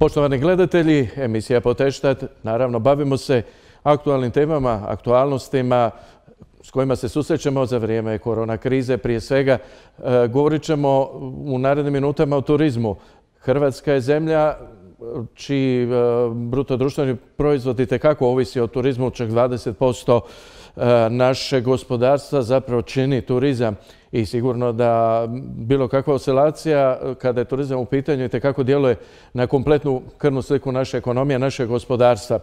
Poštovani gledatelji, emisija Poteštat, naravno bavimo se aktualnim temama, aktualnostima s kojima se susrećemo za vrijeme korona krize. Prije svega e, govorit ćemo u narednim minutama o turizmu. Hrvatska je zemlja čiji e, bruto društveni proizvod i tekako ovisi o turizmu, čak 20% e, naše gospodarstva zapravo čini turizam i sigurno da bilo kakva oscilacija kada je turizam u pitanju i tekako djeluje na kompletnu krvnu sliku naše ekonomije, naše gospodarstva.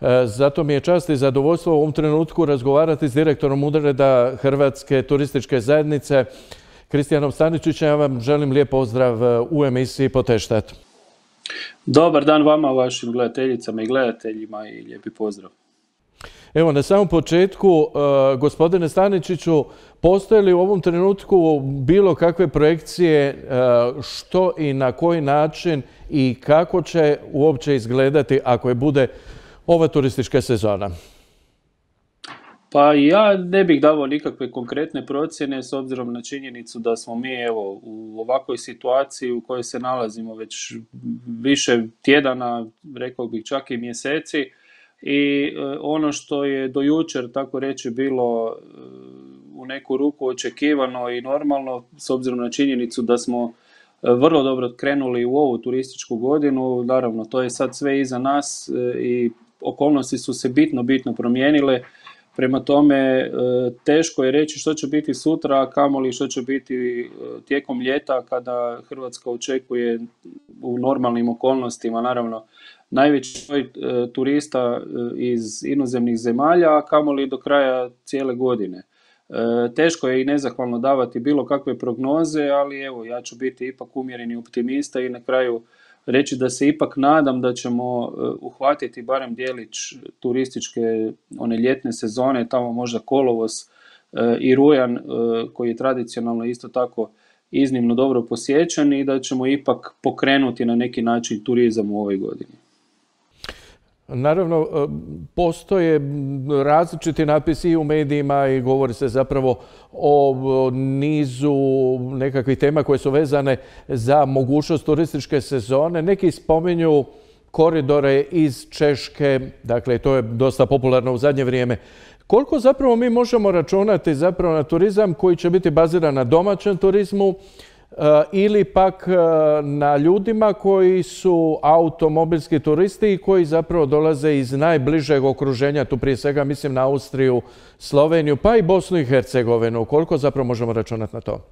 E, zato mi je čast i zadovoljstvo u ovom trenutku razgovarati s direktorom Udreda Hrvatske turističke zajednice, Kristijanom Staničićem. Ja vam želim lijep pozdrav u emisiji Poteštat. Dobar dan vama, vašim gledateljicama i gledateljima i lijepi pozdrav. Evo, na samom početku, e, gospodine Staničiću, postoje li u ovom trenutku bilo kakve projekcije e, što i na koji način i kako će uopće izgledati ako je bude ova turistička sezona? Pa ja ne bih davao nikakve konkretne procjene s obzirom na činjenicu da smo mi evo u ovakvoj situaciji u kojoj se nalazimo već više tjedana, rekao bih čak i mjeseci i e, ono što je do jučer tako reći bilo e, u neku ruku očekivano i normalno s obzirom na činjenicu da smo e, vrlo dobro krenuli u ovu turističku godinu, naravno to je sad sve iza nas i okolnosti su se bitno, bitno promijenile. Prema tome, teško je reći što će biti sutra, a kamoli što će biti tijekom ljeta kada Hrvatska očekuje u normalnim okolnostima, naravno, najveći broj e, turista e, iz inozemnih zemalja, a kamoli do kraja cijele godine. E, teško je i nezahvalno davati bilo kakve prognoze, ali evo, ja ću biti ipak umjereni optimista i na kraju reći da se ipak nadam da ćemo uhvatiti barem dijelić turističke one ljetne sezone, tamo možda kolovos i rujan koji je tradicionalno isto tako iznimno dobro posjećan i da ćemo ipak pokrenuti na neki način turizam u ovoj godini. Naravno, e, postoje različiti napisi i u medijima i govori se zapravo o nizu nekakvih tema koje su vezane za mogućnost turističke sezone. Neki spominju koridore iz Češke, dakle to je dosta popularno u zadnje vrijeme. Koliko zapravo mi možemo računati zapravo na turizam koji će biti baziran na domaćem turizmu, ili pak e, na ljudima koji su automobilski turisti i koji zapravo dolaze iz najbližeg okruženja, tu prije svega mislim na Austriju, Sloveniju, pa i Bosnu i Hercegovinu. Koliko zapravo možemo računati na to?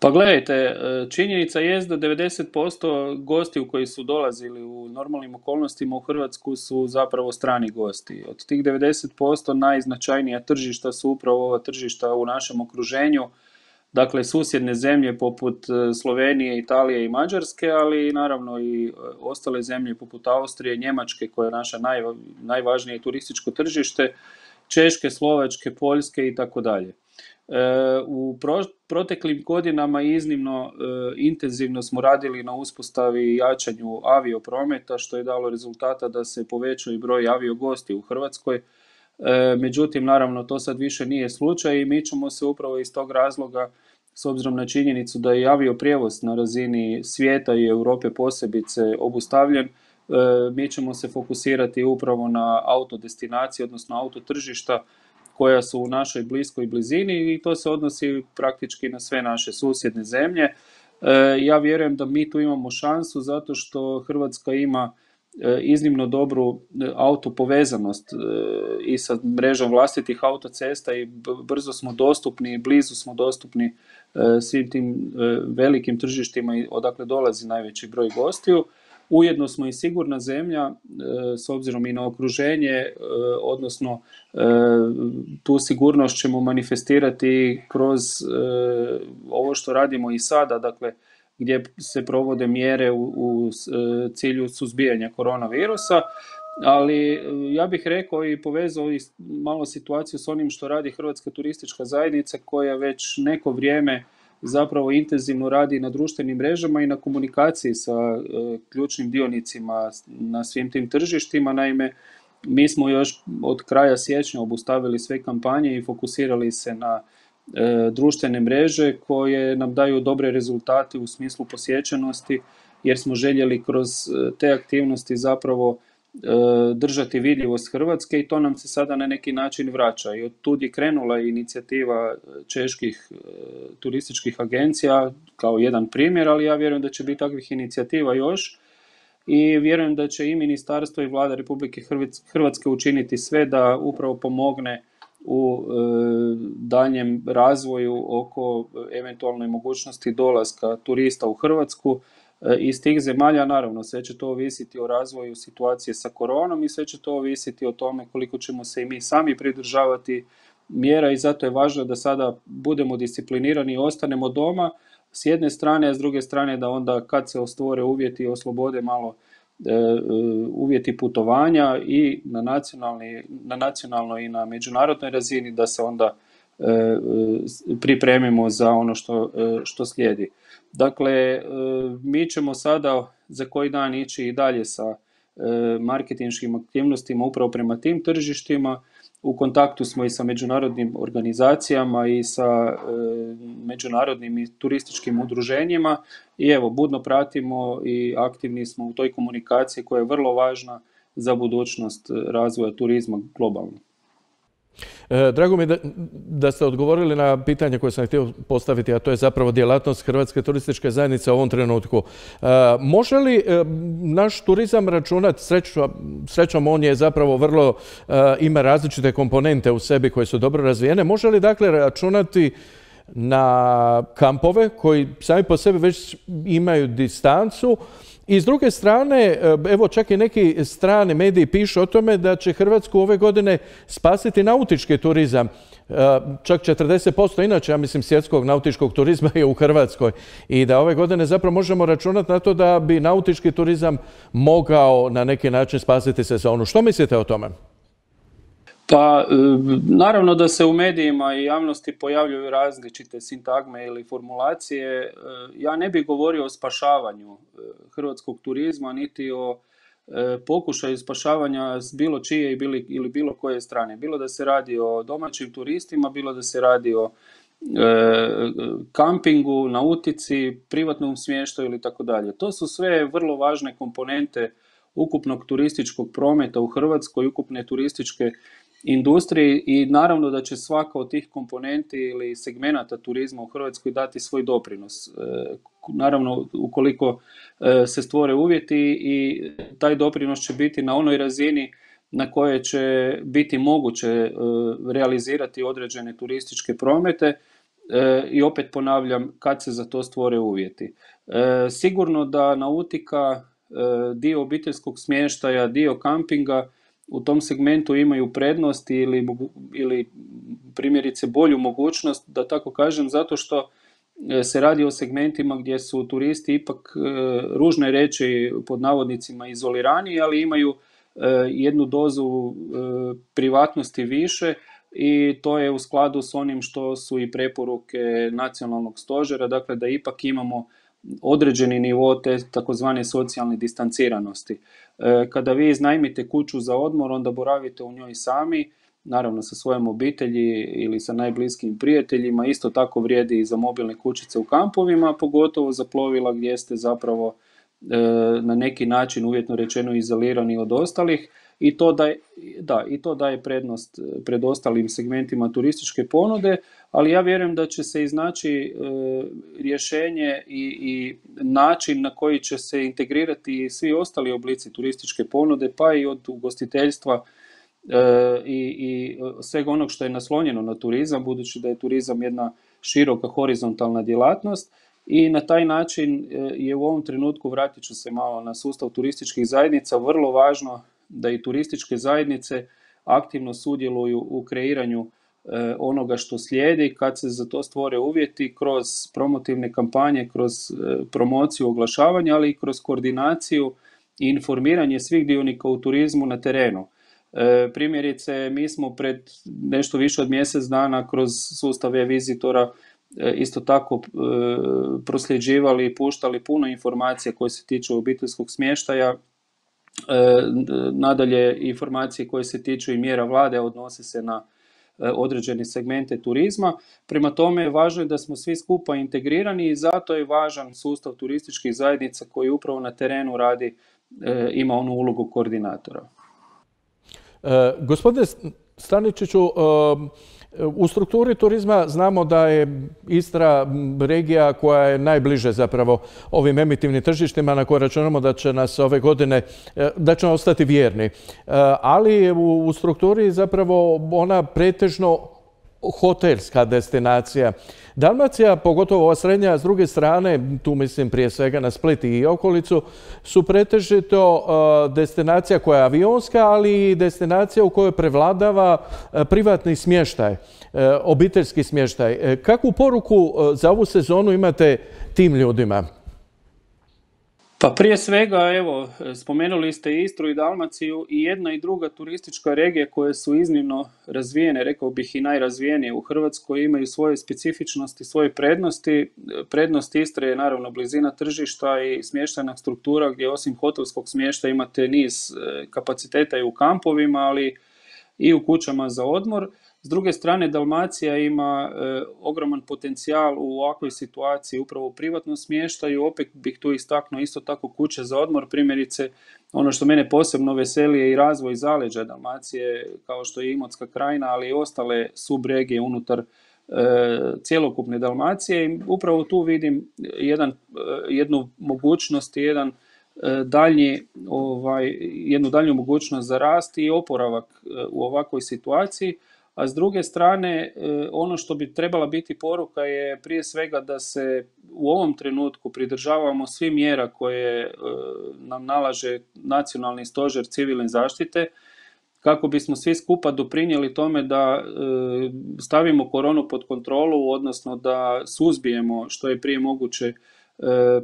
Pa gledajte, e, činjenica je da 90% gosti u koji su dolazili u normalnim okolnostima u Hrvatsku su zapravo strani gosti. Od tih 90% najznačajnija tržišta su upravo ova tržišta u našem okruženju, dakle susjedne zemlje poput e, Slovenije, Italije i Mađarske, ali naravno i e, ostale zemlje poput Austrije, Njemačke koja je naša naj, najvažnije turističko tržište, Češke, Slovačke, Poljske i tako dalje. E, u proteklim godinama iznimno intenzivno smo radili na uspostavi i jačanju avioprometa što je dalo rezultata da se povećao i broj aviogosti u Hrvatskoj E, međutim, naravno, to sad više nije slučaj i mi ćemo se upravo iz tog razloga, s obzirom na činjenicu da je avioprijevoz na razini svijeta i Europe posebice obustavljen, e, mi ćemo se fokusirati upravo na autodestinacije, odnosno autotržišta koja su u našoj bliskoj blizini i to se odnosi praktički na sve naše susjedne zemlje. E, ja vjerujem da mi tu imamo šansu zato što Hrvatska ima E, iznimno dobru e, autopovezanost e, i sa mrežom vlastitih autocesta i brzo smo dostupni i blizu smo dostupni svim tim velikim tržištima odakle dolazi najveći broj gostiju. Ujedno smo i sigurna zemlja s obzirom i na okruženje, odnosno tu sigurnost ćemo manifestirati kroz ovo što radimo i sada, dakle gdje se provode mjere u, u e, cilju suzbijanja koronavirusa, ali e, ja bih rekao i povezao i malo situaciju s onim što radi Hrvatska turistička zajednica koja već neko vrijeme zapravo intenzivno radi na društvenim mrežama i na komunikaciji sa e, ključnim dionicima na svim tim tržištima. Naime, mi smo još od kraja siječnja obustavili sve kampanje i fokusirali se na društvene mreže koje nam daju dobre rezultate u smislu posjećenosti jer smo željeli kroz te aktivnosti zapravo držati vidljivost Hrvatske i to nam se sada na neki način vraća. I od tud je krenula inicijativa čeških turističkih agencija kao jedan primjer, ali ja vjerujem da će biti takvih inicijativa još i vjerujem da će i ministarstvo i vlada Republike Hrvatske učiniti sve da upravo pomogne u e, daljem razvoju oko eventualne mogućnosti dolaska turista u Hrvatsku e, iz tih zemalja. Naravno, sve će to ovisiti o razvoju situacije sa koronom i sve će to ovisiti o tome koliko ćemo se i mi sami pridržavati mjera i zato je važno da sada budemo disciplinirani i ostanemo doma s jedne strane, a s druge strane da onda kad se ostvore uvjeti i oslobode malo uvjeti putovanja i na, nacionalni, na nacionalnoj i na međunarodnoj razini da se onda e, pripremimo za ono što, što slijedi. Dakle, mi ćemo sada za koji dan ići i dalje sa marketinškim aktivnostima upravo prema tim tržištima u kontaktu smo i sa međunarodnim organizacijama i sa e, međunarodnim i turističkim udruženjima i evo budno pratimo i aktivni smo u toj komunikaciji koja je vrlo važna za budućnost razvoja turizma globalno. E, drago mi da, ste odgovorili na pitanje koje sam htio postaviti, a to je zapravo djelatnost Hrvatske turističke zajednice u ovom trenutku. E, može li e, naš turizam računati, srećom on je zapravo vrlo, ima različite komponente u sebi koje su dobro razvijene, može li dakle računati na kampove koji sami po sebi već imaju distancu, i s druge strane, e, evo čak i neki strani mediji pišu o tome da će Hrvatsku ove godine spasiti nautički turizam. E, čak 40% inače, ja mislim, svjetskog nautičkog turizma je u Hrvatskoj. I da ove godine zapravo možemo računati na to da bi nautički turizam mogao na neki način spasiti sezonu. Što mislite o tome? Pa, e, naravno da se u medijima i javnosti pojavljuju različite sintagme ili formulacije. E, ja ne bih govorio o spašavanju e, hrvatskog turizma, niti o pokušaju spašavanja s bilo čije ili bilo koje strane. Bilo da se radi o domaćim turistima, bilo da se radi o kampingu, nautici, privatnom smještaju ili tako dalje. To su sve vrlo važne komponente ukupnog turističkog prometa u Hrvatskoj, ukupne turističke industriji i naravno da će svaka od tih komponenti ili segmenata turizma u Hrvatskoj dati svoj doprinos. E, naravno, ukoliko e, se stvore uvjeti i taj doprinos će biti na onoj razini na koje će biti moguće e, realizirati određene turističke promete i opet ponavljam kad se za to stvore uvjeti. Sigurno da nautika, dio obiteljskog smještaja, dio kampinga u tom segmentu imaju prednost ili, ili primjerice bolju mogućnost, da tako kažem, zato što e, se radi o segmentima gdje su turisti ipak e, ružne reći pod navodnicima izolirani, ali imaju e, jednu dozu privatnosti više i to je u skladu s onim što su i preporuke nacionalnog stožera, dakle da ipak imamo određeni nivo te takozvane socijalne distanciranosti. E, kada vi iznajmite kuću za odmor, onda boravite u njoj sami, naravno sa svojom obitelji ili sa najbliskim prijateljima, isto tako vrijedi i za mobilne kućice u kampovima, pogotovo za plovila gdje ste zapravo e, na neki način uvjetno rečeno izolirani od ostalih i to daje, da, i to daje prednost pred ostalim segmentima turističke ponude, ali ja vjerujem da će se iznaći e, rješenje i, i način na koji će se integrirati svi ostali oblici turističke ponude, pa i od ugostiteljstva e, i, i svega onog što je naslonjeno na turizam, budući da je turizam jedna široka horizontalna djelatnost. I na taj način je u ovom trenutku, vratit ću se malo na sustav turističkih zajednica, vrlo važno da i turističke zajednice aktivno sudjeluju u kreiranju e, onoga što slijedi kad se za to stvore uvjeti kroz promotivne kampanje, kroz e, promociju oglašavanja, ali i kroz koordinaciju i informiranje svih dionika u turizmu na terenu. E, primjerice, mi smo pred nešto više od mjesec dana kroz sustav e-vizitora isto tako prosljeđivali i puštali puno informacija koje se tiču obiteljskog smještaja nadalje, informacije koje se tiču i mjera vlade odnose se na određene segmente turizma. Prema tome, važno je da smo svi skupa integrirani i zato je važan sustav turističkih zajednica koji upravo na terenu radi, ima onu ulogu koordinatora. gospodine Staničiću, u strukturi turizma znamo da je Istra regija koja je najbliže zapravo ovim emitivnim tržištima na koje računamo da će nas ove godine, e, da će ostati vjerni. E, ali u strukturi zapravo ona pretežno hotelska destinacija. Dalmacija, pogotovo ova srednja, s druge strane, tu mislim prije svega na Split i okolicu, su pretežito e, destinacija koja je avionska, ali i destinacija u kojoj prevladava e, privatni smještaj, e, obiteljski smještaj. Kakvu poruku za ovu sezonu imate tim ljudima? Pa prije svega, evo, spomenuli ste Istru i Dalmaciju i jedna i druga turistička regija koje su iznimno razvijene, rekao bih i najrazvijenije u Hrvatskoj, imaju svoje specifičnosti, svoje prednosti. Prednost Istre je naravno blizina tržišta i smještajna struktura gdje osim hotelskog smješta imate niz e, kapaciteta i u kampovima, ali i u kućama za odmor. S druge strane, Dalmacija ima e, ogroman potencijal u ovakvoj situaciji, upravo u privatnom smještaju. Opet bih tu istaknuo isto tako kuće za odmor, primjerice ono što mene posebno veseli je i razvoj zaleđa Dalmacije, kao što je Imotska krajina, ali i ostale subregije unutar e, cjelokupne Dalmacije. I upravo tu vidim jedan, e, jednu mogućnost i jedan daljnji, ovaj, jednu daljnju mogućnost za rast i oporavak u ovakvoj situaciji a s druge strane e, ono što bi trebala biti poruka je prije svega da se u ovom trenutku pridržavamo svih mjera koje e, nam nalaže nacionalni stožer civilne zaštite kako bismo svi skupa doprinijeli tome da e, stavimo koronu pod kontrolu, odnosno da suzbijemo što je prije moguće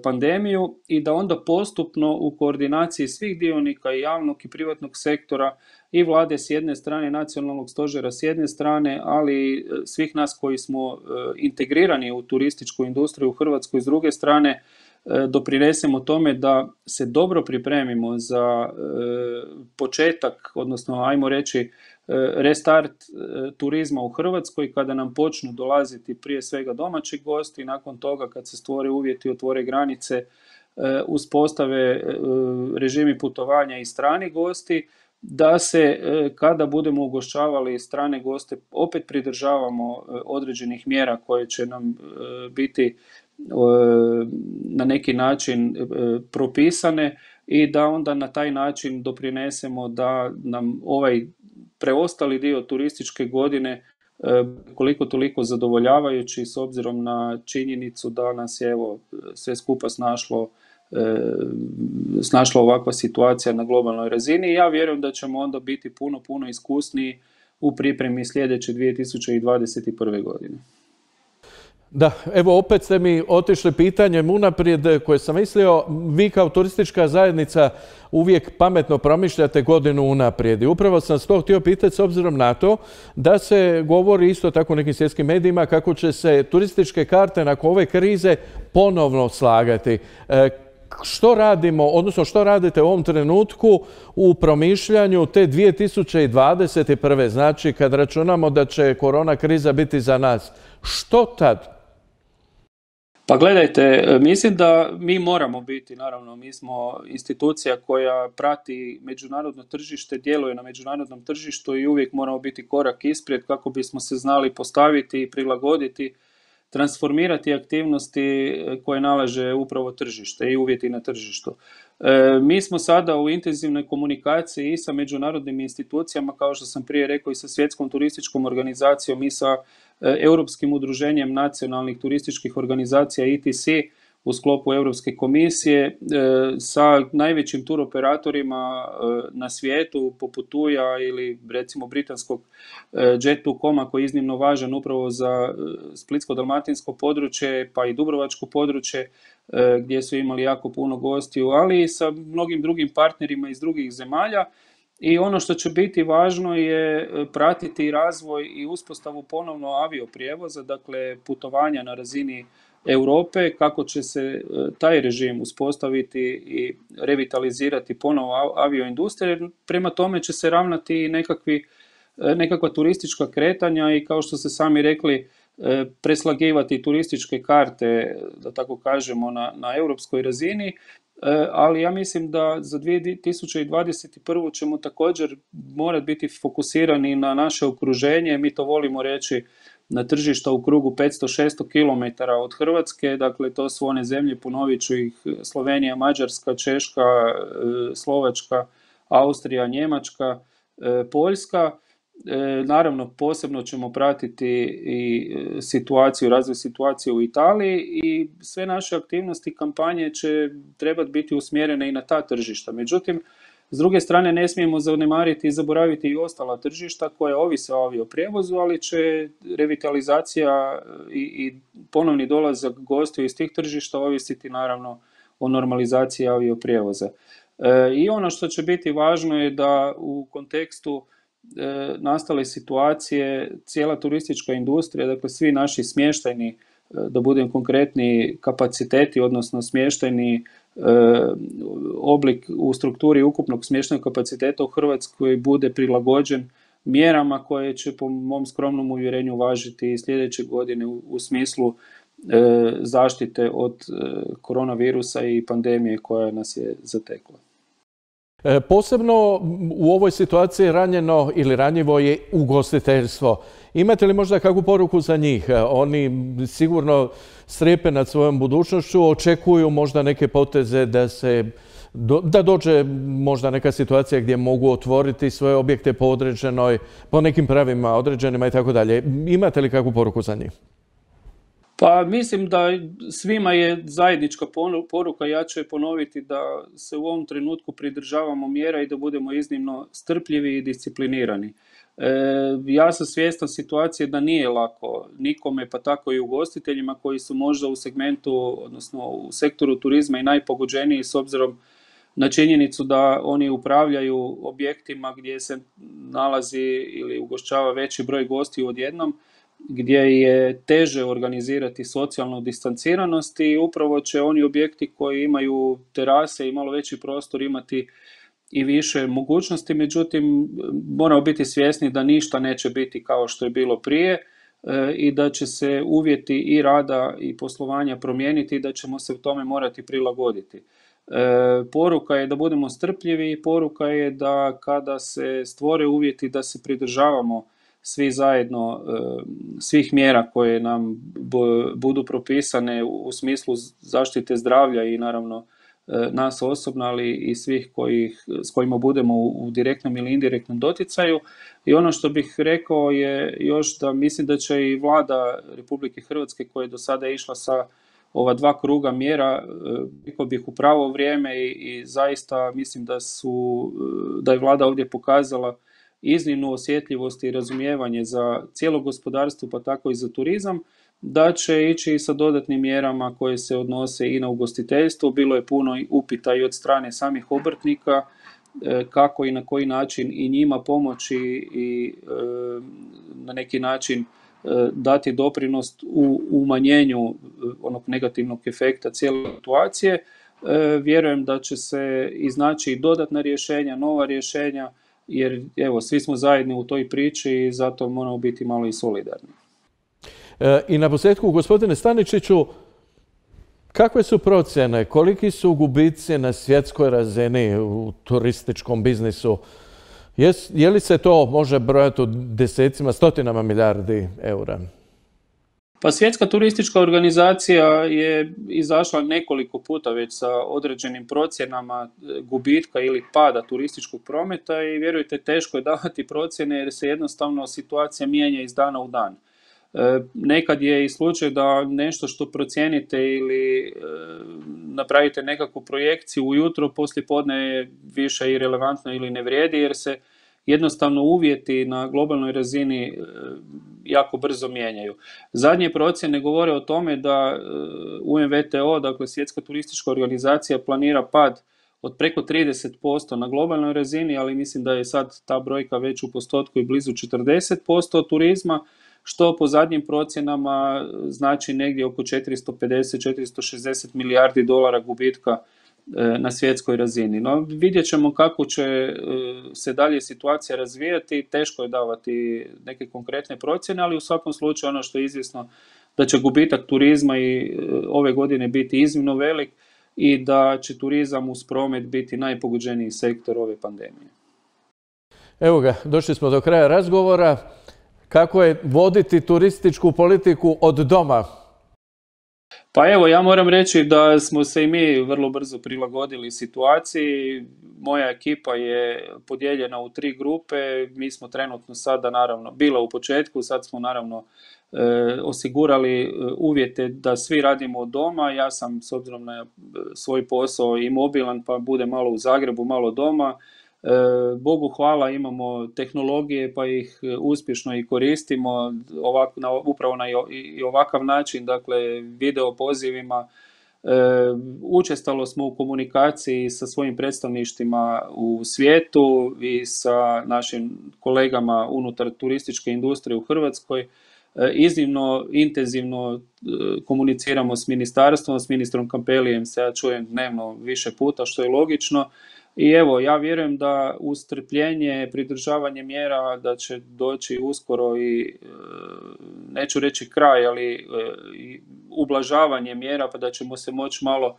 pandemiju i da onda postupno u koordinaciji svih dionika i javnog i privatnog sektora i vlade s jedne strane, nacionalnog stožera s jedne strane, ali e, svih nas koji smo e, integrirani u turističku industriju u Hrvatskoj s druge strane, e, doprinesemo tome da se dobro pripremimo za početak, odnosno ajmo reći restart turizma u Hrvatskoj kada nam počnu dolaziti prije svega domaći gosti, nakon toga kad se stvore uvjeti, otvore granice, uspostave režimi putovanja i strani gosti, da se e, kada budemo ugošćavali strane goste opet pridržavamo e, određenih mjera koje će nam e, biti na neki način propisane i da onda na taj način doprinesemo da nam ovaj preostali dio turističke godine koliko toliko zadovoljavajući s obzirom na činjenicu da nas je evo sve skupa snašlo snašla ovakva situacija na globalnoj razini i ja vjerujem da ćemo onda biti puno, puno iskusniji u pripremi sljedeće 2021. godine. Da, evo opet ste mi otišli pitanjem unaprijed koje sam mislio. Vi kao turistička zajednica uvijek pametno promišljate godinu unaprijed. I upravo sam s to htio pitati s obzirom na to da se govori isto tako u nekim svjetskim medijima kako će se turističke karte nakon ove krize ponovno slagati. Što radimo, odnosno što radite u ovom trenutku u promišljanju te 2021. Znači kad računamo da će korona kriza biti za nas. Što tad? Pa gledajte, mislim da mi moramo biti, naravno, mi smo institucija koja prati međunarodno tržište, djeluje na međunarodnom tržištu i uvijek moramo biti korak ispred kako bismo se znali postaviti i prilagoditi transformirati aktivnosti e, koje nalaže upravo tržište i uvjeti na tržištu. E, mi smo sada u intenzivnoj komunikaciji i sa međunarodnim institucijama, kao što sam prije rekao i sa svjetskom turističkom organizacijom i sa e, Europskim udruženjem nacionalnih turističkih organizacija ITC, u sklopu Europske komisije e, sa najvećim turoperatorima e, na svijetu poput Tuja ili recimo britanskog e, Jet2.com koji je iznimno važan upravo za splitsko-dalmatinsko područje pa i dubrovačko područje gdje su imali jako puno gostiju, ali i sa mnogim drugim partnerima iz drugih zemalja. I ono što će biti važno je pratiti razvoj i uspostavu ponovno avioprijevoza, dakle putovanja na razini Europe, kako će se e, taj režim uspostaviti i revitalizirati ponovo avioindustrija, prema tome će se ravnati i nekakvi nekakva turistička kretanja i kao što ste sami rekli, preslagivati turističke karte, da tako kažemo, na, na europskoj razini, ali ja mislim da za 2021. ćemo također morati biti fokusirani na naše okruženje, mi to volimo reći na tržišta u krugu 500-600 km od Hrvatske, dakle to su one zemlje, ponovit ću ih, Slovenija, Mađarska, Češka, e, Slovačka, Austrija, Njemačka, e, Poljska. E, naravno, posebno ćemo pratiti i situaciju, razvoj situacije u Italiji i sve naše aktivnosti kampanje će trebati biti usmjerene i na ta tržišta. Međutim, s druge strane, ne smijemo zanemariti i zaboraviti i ostala tržišta koja ovise o avioprijevozu, ali će revitalizacija i, i ponovni dolazak gostiju iz tih tržišta ovisiti naravno o normalizaciji avioprijevoza. E, I ono što će biti važno je da u kontekstu e, nastale situacije cijela turistička industrija, dakle svi naši smještajni, e, da budem konkretni, kapaciteti, odnosno smještajni oblik u strukturi ukupnog smještajnog kapaciteta u Hrvatskoj bude prilagođen mjerama koje će po mom skromnom uvjerenju važiti sljedeće godine u, smislu e, zaštite od e, koronavirusa i pandemije koja nas je zatekla. E, posebno u ovoj situaciji ranjeno ili ranjivo je ugostiteljstvo. Imate li možda kakvu poruku za njih? E, oni sigurno strepe nad svojom budućnošću, očekuju možda neke poteze da se da dođe možda neka situacija gdje mogu otvoriti svoje objekte po određenoj, po nekim pravima određenima i tako dalje. Imate li kakvu poruku za njih? Pa mislim da svima je zajednička poruka, ja ću je ponoviti da se u ovom trenutku pridržavamo mjera i da budemo iznimno strpljivi i disciplinirani. E, ja sam svjestan situacije da nije lako nikome, pa tako i ugostiteljima koji su možda u segmentu, odnosno u sektoru turizma i najpogođeniji s obzirom na činjenicu da oni upravljaju objektima gdje se nalazi ili ugošćava veći broj gostiju odjednom gdje je teže organizirati socijalnu distanciranost i upravo će oni objekti koji imaju terase i malo veći prostor imati i više mogućnosti, međutim moramo biti svjesni da ništa neće biti kao što je bilo prije e, i da će se uvjeti i rada i poslovanja promijeniti i da ćemo se u tome morati prilagoditi. E, poruka je da budemo strpljivi i poruka je da kada se stvore uvjeti da se pridržavamo svi zajedno e, svih mjera koje nam budu propisane u smislu zaštite zdravlja i naravno e, nas osobno, ali i svih kojih, s kojima budemo u direktnom ili indirektnom doticaju. I ono što bih rekao je još da mislim da će i vlada Republike Hrvatske koja je do sada išla sa ova dva kruga mjera, e, rekao bih u pravo vrijeme i, i zaista mislim da su, da je vlada ovdje pokazala iznimnu osjetljivost i razumijevanje za cijelo gospodarstvo pa tako i za turizam, da će ići sa dodatnim mjerama koje se odnose i na ugostiteljstvo. Bilo je puno upita i od strane samih obrtnika e, kako i na koji način i njima pomoći i e, na neki način e, dati doprinost u umanjenju onog negativnog efekta cijele situacije. Vjerujem da će se iznaći dodatna rješenja, nova rješenja jer evo, svi smo zajedni u toj priči i zato moramo biti malo i solidarni. E, I na posljedku, gospodine Staničiću, kakve su procjene, koliki su gubici na svjetskoj razini u turističkom biznisu? Je, je li se to može brojati u desecima, stotinama milijardi eura? Pa svjetska turistička organizacija je izašla nekoliko puta već sa određenim procjenama e, gubitka ili pada turističkog prometa i vjerujte teško je davati procjene jer se jednostavno situacija mijenja iz dana u dan. E, nekad je i slučaj da nešto što procijenite ili e, napravite nekakvu projekciju ujutro, poslije podne je više i relevantno ili ne vrijedi jer se jednostavno uvjeti na globalnoj razini e, jako brzo mijenjaju. Zadnje procjene govore o tome da e, UMVTO, dakle Svjetska turistička organizacija, planira pad od preko 30% na globalnoj razini, ali mislim da je sad ta brojka već u postotku i blizu 40% turizma, što po zadnjim procjenama znači negdje oko 450-460 milijardi dolara gubitka na svjetskoj razini. No vidjet ćemo kako će se dalje situacija razvijati, teško je davati neke konkretne procjene, ali u svakom slučaju ono što je izvjesno da će gubitak turizma i ove godine biti iznimno velik i da će turizam uz promet biti najpogođeniji sektor ove pandemije. Evo ga, došli smo do kraja razgovora. Kako je voditi turističku politiku od doma? Pa evo, ja moram reći da smo se i mi vrlo brzo prilagodili situaciji. Moja ekipa je podijeljena u tri grupe. Mi smo trenutno sada, naravno, bila u početku, sad smo naravno e, osigurali e, uvjete da svi radimo od doma. Ja sam, s obzirom na svoj posao, i mobilan, pa bude malo u Zagrebu, malo doma. E, Bogu hvala imamo tehnologije pa ih e, uspješno i koristimo ovak, na, upravo na i ovakav način, dakle video pozivima. E, učestalo smo u komunikaciji sa svojim predstavništima u svijetu i sa našim kolegama unutar turističke industrije u Hrvatskoj. Iznimno intenzivno komuniciramo s ministarstvom, s ministrom Kampelijem se ja čujem dnevno više puta, što je logično. I evo, ja vjerujem da uz strpljenje, pridržavanje mjera da će doći uskoro i e, neću reći kraj, ali e, i ublažavanje mjera pa da ćemo se moći malo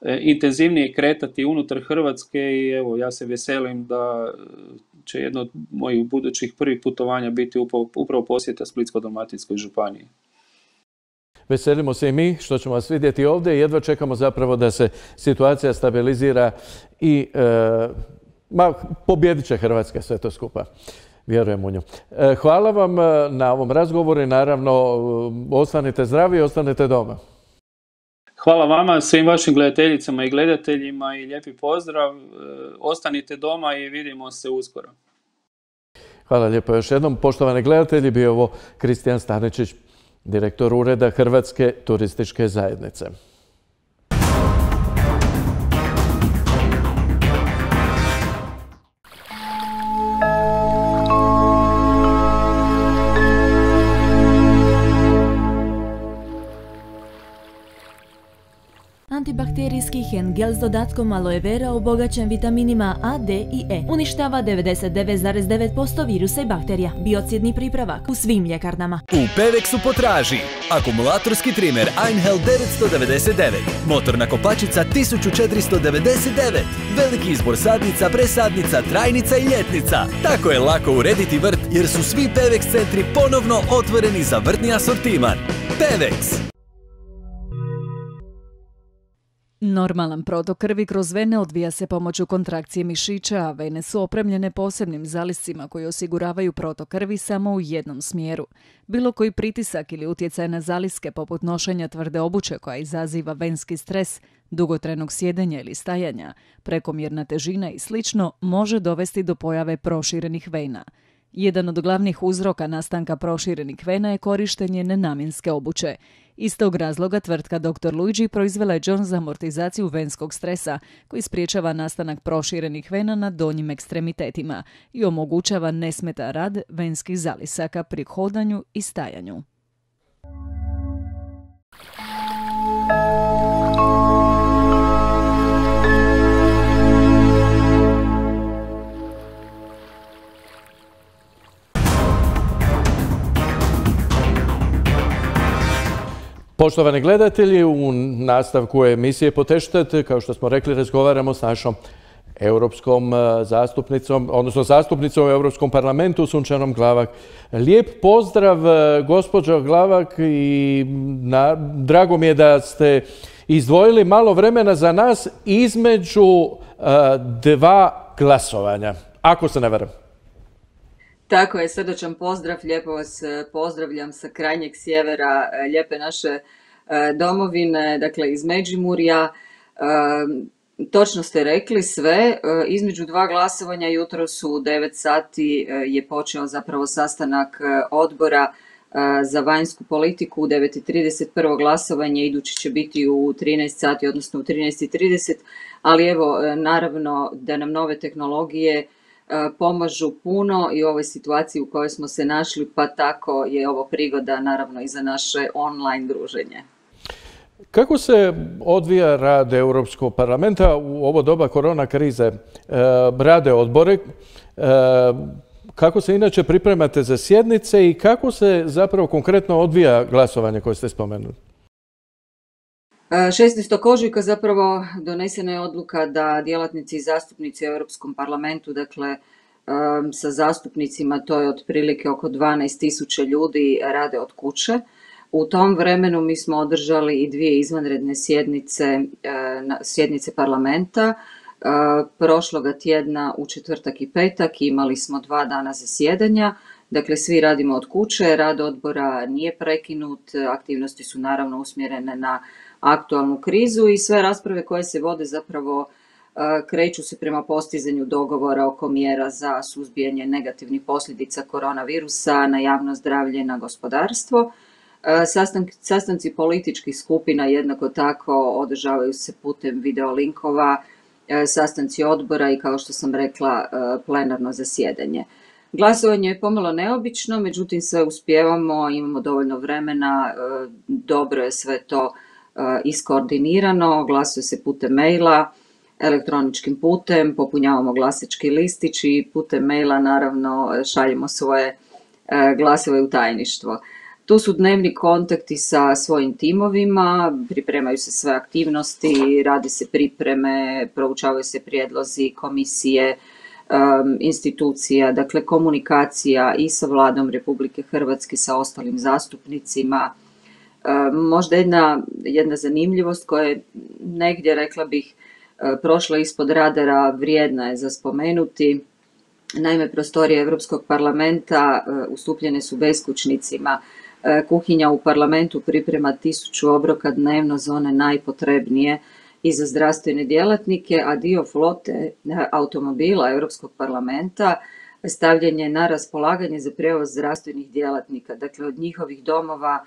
e, intenzivnije kretati unutar Hrvatske i evo ja se veselim da će jedno od mojih budućih prvih putovanja biti upravo posjeta Splitsko-dalmatinskoj županiji. Veselimo se i mi što ćemo vas vidjeti ovdje jedva čekamo zapravo da se situacija stabilizira i e, ma, pobjedit će Hrvatska sve to skupa. Vjerujem u nju. E, hvala vam e, na ovom razgovoru i naravno ostanite zdravi i ostanite doma. Hvala vama, svim vašim gledateljicama i gledateljima i lijepi pozdrav. Ostanite doma i vidimo se uskoro. Hvala lijepo još jednom. Poštovani gledatelji, bio ovo Kristijan Staničić direktor Ureda Hrvatske turističke zajednice. Antibakterijski gel s dodatkom aloe vera obogaćen vitaminima A, D i E. Uništava 99,9% virusa i bakterija. Biocidni pripravak u svim ljekarnama. U Pevexu potraži akumulatorski trimer Einhell 999, motorna kopačica 1499, veliki izbor sadnica, presadnica, trajnica i ljetnica. Tako je lako urediti vrt jer su svi Pevex centri ponovno otvoreni za vrtni asortiman. Pevex Normalan protok krvi kroz vene odvija se pomoću kontrakcije mišića, a vene su opremljene posebnim zaliscima koji osiguravaju protok krvi samo u jednom smjeru. Bilo koji pritisak ili utjecaj na zaliske poput nošenja tvrde obuće koja izaziva venski stres, dugotrenog sjedenja ili stajanja, prekomjerna težina i slično može dovesti do pojave proširenih vena. Jedan od glavnih uzroka nastanka proširenih vena je korištenje nenamjenske obuće. Iz tog razloga tvrtka Dr. Luigi proizvela je John za amortizaciju venskog stresa, koji spriječava nastanak proširenih vena na donjim ekstremitetima i omogućava nesmeta rad venskih zalisaka pri hodanju i stajanju. Poštovani gledatelji, u nastavku emisije Poteštet, kao što smo rekli, razgovaramo s našom europskom e, zastupnicom, odnosno zastupnicom u Europskom parlamentu, Sunčanom Glavak. Lijep pozdrav, e, gospođo Glavak, i drago mi je da ste izdvojili malo vremena za nas između e, dva glasovanja, ako se ne varam. Tako je, srdačan pozdrav, lijepo vas e, pozdravljam sa krajnjeg sjevera, e, lijepe naše e, domovine, dakle iz Međimurja. Točno ste rekli sve, između dva glasovanja jutro su u 9 sati je počeo zapravo sastanak odbora za vanjsku politiku u 9.30 prvo glasovanje, idući će biti u 13 sati, odnosno u 13.30, ali evo naravno da nam nove tehnologije pomažu puno i u ovoj situaciji u kojoj smo se našli, pa tako je ovo prigoda naravno i za naše online druženje. Kako se odvija rad Europskog parlamenta u ovo doba korona krize? E, rade odbore, e, kako se inače pripremate za sjednice i kako se zapravo konkretno odvija glasovanje koje ste spomenuli? 16. ožujka zapravo donesena je odluka da djelatnici i zastupnici u Europskom parlamentu, dakle sa zastupnicima, to je otprilike oko 12.000 ljudi, rade od kuće. U tom vremenu mi smo održali i dvije izvanredne sjednice, e, sjednice parlamenta. E, prošloga tjedna u četvrtak i petak imali smo dva dana zasjedanja. Dakle, svi radimo od kuće, rad odbora nije prekinut, aktivnosti su naravno usmjerene na aktualnu krizu i sve rasprave koje se vode zapravo e, kreću se prema postizanju dogovora oko mjera za suzbijanje negativnih posljedica koronavirusa na javno zdravlje i na gospodarstvo. E, sastanci političkih skupina jednako tako održavaju se putem videolinkova, e, sastanci odbora i kao što sam rekla plenarno zasjedanje. Glasovanje je pomalo neobično, međutim sve uspijevamo, imamo dovoljno vremena, dobro je sve to iskoordinirano, glasuje se putem maila, elektroničkim putem, popunjavamo glasački listić i putem maila naravno šaljemo svoje glasove u tajništvo. Tu su dnevni kontakti sa svojim timovima, pripremaju se sve aktivnosti, radi se pripreme, proučavaju se prijedlozi komisije, institucija, dakle komunikacija i sa vladom Republike Hrvatske, sa ostalim zastupnicima, Možda jedna, jedna zanimljivost koja je negdje, rekla bih, e, prošla ispod radara, vrijedna je za spomenuti. Naime, prostorije Europskog parlamenta e, ustupljene su beskućnicima. E, kuhinja u parlamentu priprema tisuću obroka dnevno za one najpotrebnije i za zdravstvene djelatnike, a dio flote automobila Europskog parlamenta stavljen je na raspolaganje za prijevoz zdravstvenih djelatnika. Dakle, od njihovih domova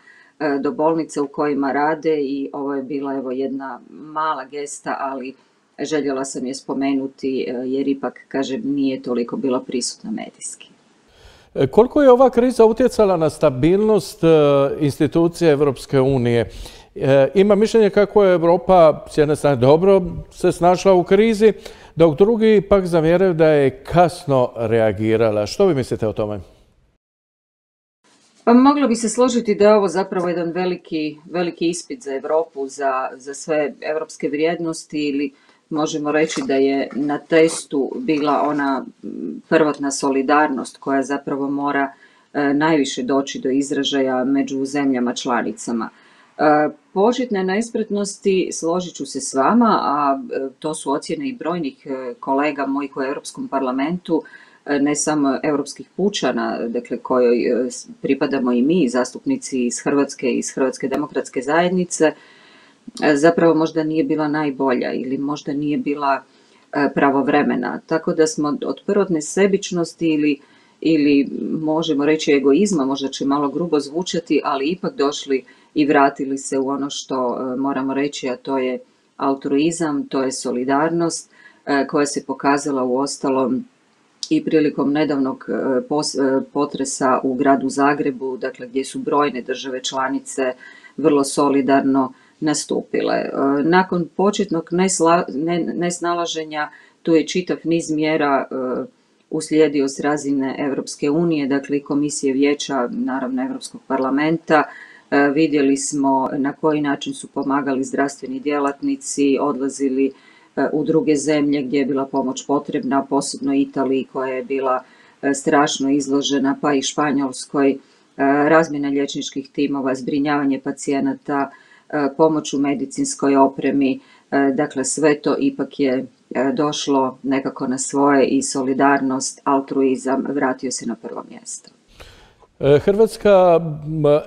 do bolnice u kojima rade i ovo je bila evo jedna mala gesta, ali željela sam je spomenuti e, jer ipak, kažem, nije toliko bilo prisutno medijski. E, koliko je ova kriza utjecala na stabilnost institucije Evropske unije? Ima mišljenje kako je Europa s jedne strane dobro se snašla u krizi, dok drugi pak zamjeraju da je kasno reagirala. Što vi mislite o tome? Pa moglo bi se složiti da je ovo zapravo jedan veliki, veliki ispit za Europu, za, za sve europske vrijednosti ili možemo reći da je na testu bila ona prvotna solidarnost koja zapravo mora e, najviše doći do izražaja među zemljama članicama. E, početne nespretnosti, složit ću se s vama, a e, to su ocjene i brojnih kolega mojih u Europskom parlamentu, ne samo europskih pučana, dakle kojoj e, pripadamo i mi, zastupnici iz Hrvatske i iz Hrvatske demokratske zajednice, e, zapravo možda nije bila najbolja ili možda nije bila e, pravovremena. Tako da smo od prvotne sebičnosti ili, ili možemo reći egoizma, možda će malo grubo zvučati, ali ipak došli i vratili se u ono što moramo reći, a to je altruizam, to je solidarnost koja se pokazala u ostalom i prilikom nedavnog e, e, potresa u gradu Zagrebu, dakle gdje su brojne države članice vrlo solidarno nastupile. E, nakon početnog nesnalaženja tu je čitav niz mjera uslijedio s razine Europske unije, dakle i Komisije vijeća, naravno Europskog parlamenta. Vidjeli smo na koji način su pomagali zdravstveni djelatnici, odlazili u druge zemlje gdje je bila pomoć potrebna, posebno Italiji koja je bila e, strašno izložena, pa i Španjolskoj, e, razmjena liječničkih timova, zbrinjavanje pacijenata, e, pomoć u medicinskoj opremi, dakle sve to ipak je došlo nekako na svoje i solidarnost, altruizam vratio se na prvo mjesto. Hrvatska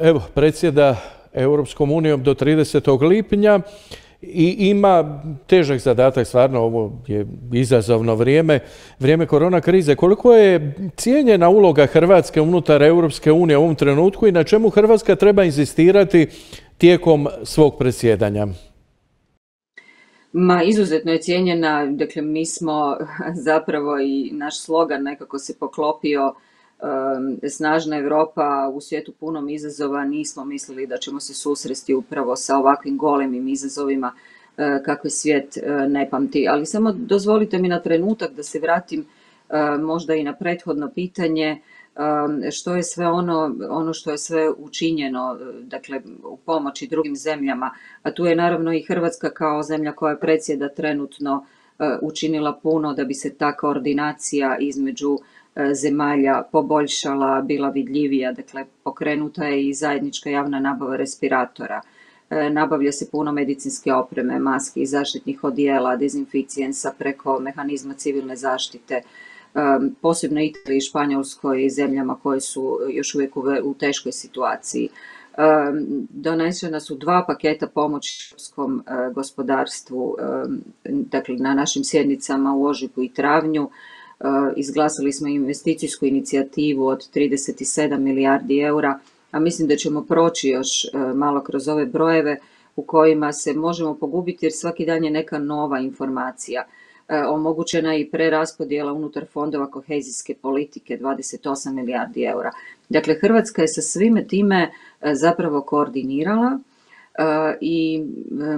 evo, predsjeda Europskom unijom do 30. lipnja i ima težak zadatak, stvarno ovo je izazovno vrijeme, vrijeme korona krize. Koliko je cijenjena uloga Hrvatske unutar Europske unije u ovom trenutku i na čemu Hrvatska treba inzistirati tijekom svog presjedanja? Ma, izuzetno je cijenjena, dakle mi smo zapravo i naš slogan nekako se poklopio snažna Europa u svijetu punom izazova nismo mislili da ćemo se susresti upravo sa ovakvim golemim izazovima kakve svijet ne pamti. Ali samo dozvolite mi na trenutak da se vratim možda i na prethodno pitanje što je sve ono, ono što je sve učinjeno dakle, u pomoći drugim zemljama, a tu je naravno i Hrvatska kao zemlja koja predsjeda trenutno učinila puno da bi se ta koordinacija između zemalja poboljšala, bila vidljivija, dakle pokrenuta je i zajednička javna nabava respiratora. Nabavlja se puno medicinske opreme, maski, zaštitnih odijela, dezinficijensa preko mehanizma civilne zaštite, posebno Italiji, Španjolskoj i zemljama koje su još uvijek u teškoj situaciji. Donesena su dva paketa pomoći srpskom e, gospodarstvu, dakle na našim sjednicama u ožujku i travnju. E, izglasali smo investicijsku inicijativu od 37 milijardi eura, a mislim da ćemo proći još e, malo kroz ove brojeve u kojima se možemo pogubiti jer svaki dan je neka nova informacija. E, omogućena i preraspodjela unutar fondova kohezijske politike 28 milijardi eura. Dakle, Hrvatska je sa svime time zapravo koordinirala i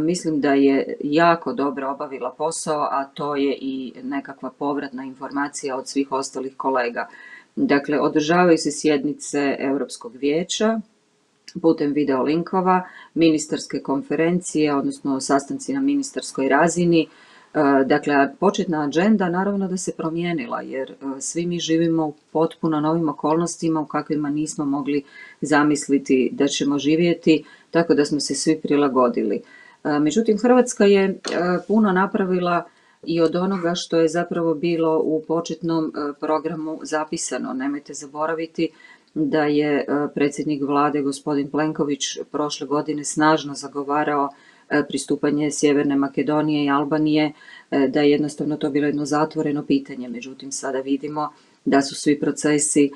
mislim da je jako dobro obavila posao, a to je i nekakva povratna informacija od svih ostalih kolega. Dakle, održavaju se sjednice Europskog vijeća putem video linkova, ministarske konferencije, odnosno sastanci na ministarskoj razini, E, dakle, početna agenda naravno da se promijenila jer e, svi mi živimo u potpuno novim okolnostima u kakvima nismo mogli zamisliti da ćemo živjeti, tako da smo se svi prilagodili. E, međutim, Hrvatska je puno napravila i od onoga što je zapravo bilo u početnom programu zapisano. Nemojte zaboraviti da je predsjednik vlade gospodin Plenković prošle godine snažno zagovarao E, pristupanje Sjeverne Makedonije i Albanije, e, da je jednostavno to bilo jedno zatvoreno pitanje. Međutim, sada vidimo da su svi procesi e,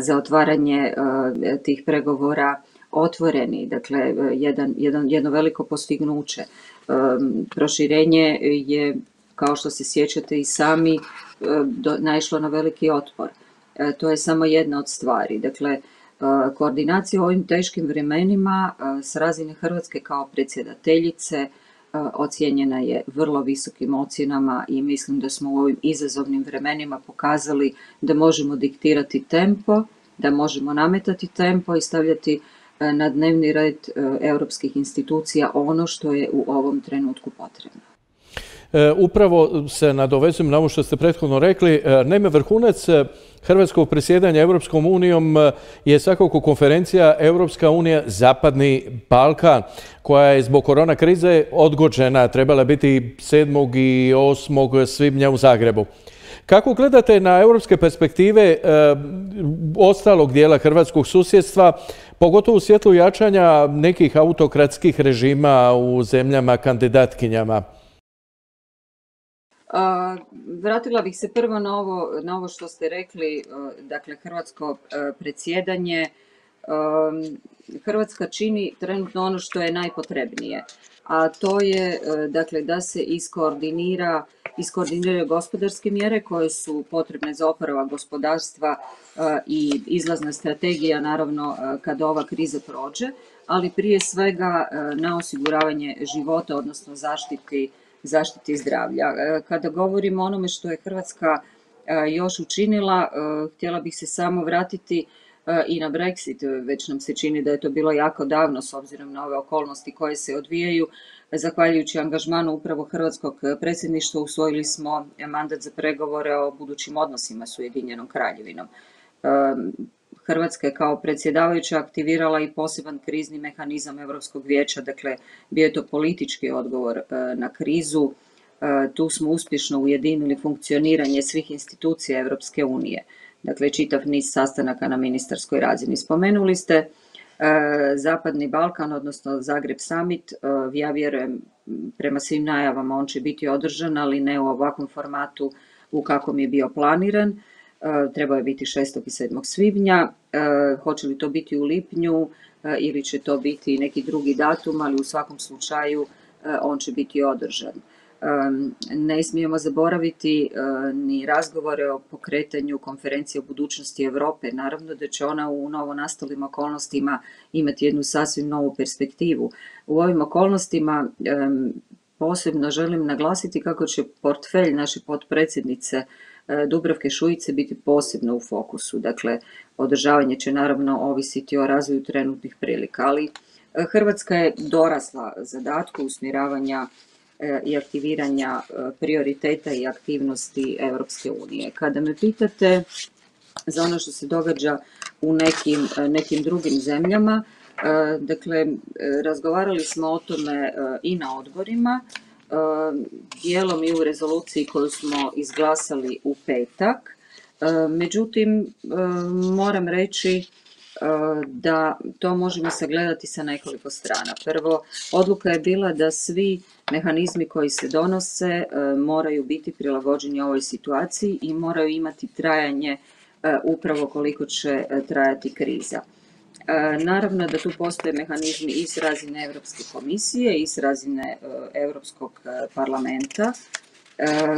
za otvaranje tih pregovora otvoreni, dakle jedan, jedan, jedno veliko postignuće. Proširenje je, kao što se sjećate i sami, naišlo na veliki otpor. To je samo jedna od stvari. Dakle, Koordinacija u ovim teškim vremenima s razine Hrvatske kao predsjedateljice ocijenjena je vrlo visokim ocjenama i mislim da smo u ovim izazovnim vremenima pokazali da možemo diktirati tempo, da možemo nametati tempo i stavljati na dnevni red europskih institucija ono što je u ovom trenutku potrebno. E, upravo se nadovezujem na ovo što ste prethodno rekli. E, naime, vrhunac e, Hrvatskog presjedanja Europskom unijom je svakako konferencija Europska unija Zapadni Balkan, koja je zbog korona krize odgođena, trebala biti 7. i 8. svibnja u Zagrebu. Kako gledate na europske perspektive ostalog dijela hrvatskog susjedstva, pogotovo u svjetlu jačanja nekih autokratskih režima u zemljama kandidatkinjama? Vratila bih se prvo na ovo, na ovo što ste rekli, e, dakle hrvatsko e, predsjedanje. E, Hrvatska čini trenutno ono što je najpotrebnije, a to je dakle da se iskoordinira iskoordiniraju gospodarske mjere koje su potrebne za oporavak gospodarstva i izlazna strategija naravno kad ova kriza prođe, ali prije svega na osiguravanje života, odnosno zaštiti zaštiti zdravlja. E, kada govorimo o onome što je Hrvatska e, još učinila, e, htjela bih se samo vratiti i na Brexit. Već nam se čini da je to bilo jako davno s obzirom na ove okolnosti koje se odvijaju. Zahvaljujući angažmanu upravo Hrvatskog predsjedništva usvojili smo mandat za pregovore o budućim odnosima s Ujedinjenom kraljevinom. Hrvatska je kao predsjedavajuća aktivirala i poseban krizni mehanizam Europskog vijeća, dakle bio je to politički odgovor e, na krizu. E, tu smo uspješno ujedinili funkcioniranje svih institucija Europske unije, dakle čitav niz sastanaka na ministarskoj razini. Spomenuli ste e, Zapadni Balkan, odnosno Zagreb Summit, ja vjerujem prema svim najavama on će biti održan, ali ne u ovakvom formatu u kakvom je bio planiran. E, trebao je biti 6. i 7. svibnja. E, hoće li to biti u lipnju e, ili će to biti neki drugi datum, ali u svakom slučaju on će biti održan. Ne smijemo zaboraviti ni razgovore o pokretanju konferencije o budućnosti Europe. Naravno da će ona u novo nastalim okolnostima imati jednu sasvim novu perspektivu. U ovim okolnostima posebno želim naglasiti kako će portfelj naše potpredsjednice e, Dubravke Šujice biti posebno u fokusu. Dakle, održavanje će naravno ovisiti o razvoju trenutnih prilika, ali e, Hrvatska je dorasla zadatku usmjeravanja i aktiviranja prioriteta i aktivnosti Europske unije. Kada me pitate za ono što se događa u nekim, nekim drugim zemljama, Dakle, razgovarali smo o tome i na odborima, dijelom i u rezoluciji koju smo izglasali u petak. Međutim, moram reći da to možemo sagledati sa nekoliko strana. Prvo, odluka je bila da svi mehanizmi koji se donose moraju biti prilagođeni ovoj situaciji i moraju imati trajanje upravo koliko će trajati kriza. E, naravno da tu postoje mehanizmi i s razine Europske komisije i s razine e, Europskog e, parlamenta,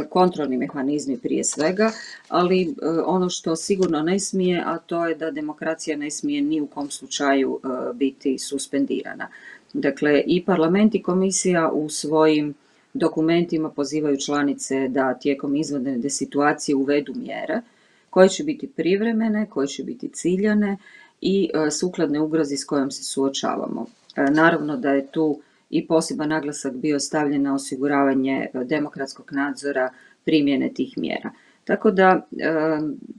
kontrolni mehanizmi prije svega, ali ono što sigurno ne smije, a to je da demokracija ne smije ni u kom slučaju biti suspendirana. Dakle, i parlament i komisija u svojim dokumentima pozivaju članice da tijekom izvanredne situacije uvedu mjere koje će biti privremene, koje će biti ciljane i e, sukladne ugrozi s kojom se suočavamo. E, naravno da je tu i poseban naglasak bio stavljen na osiguravanje e, demokratskog nadzora primjene tih mjera. Tako da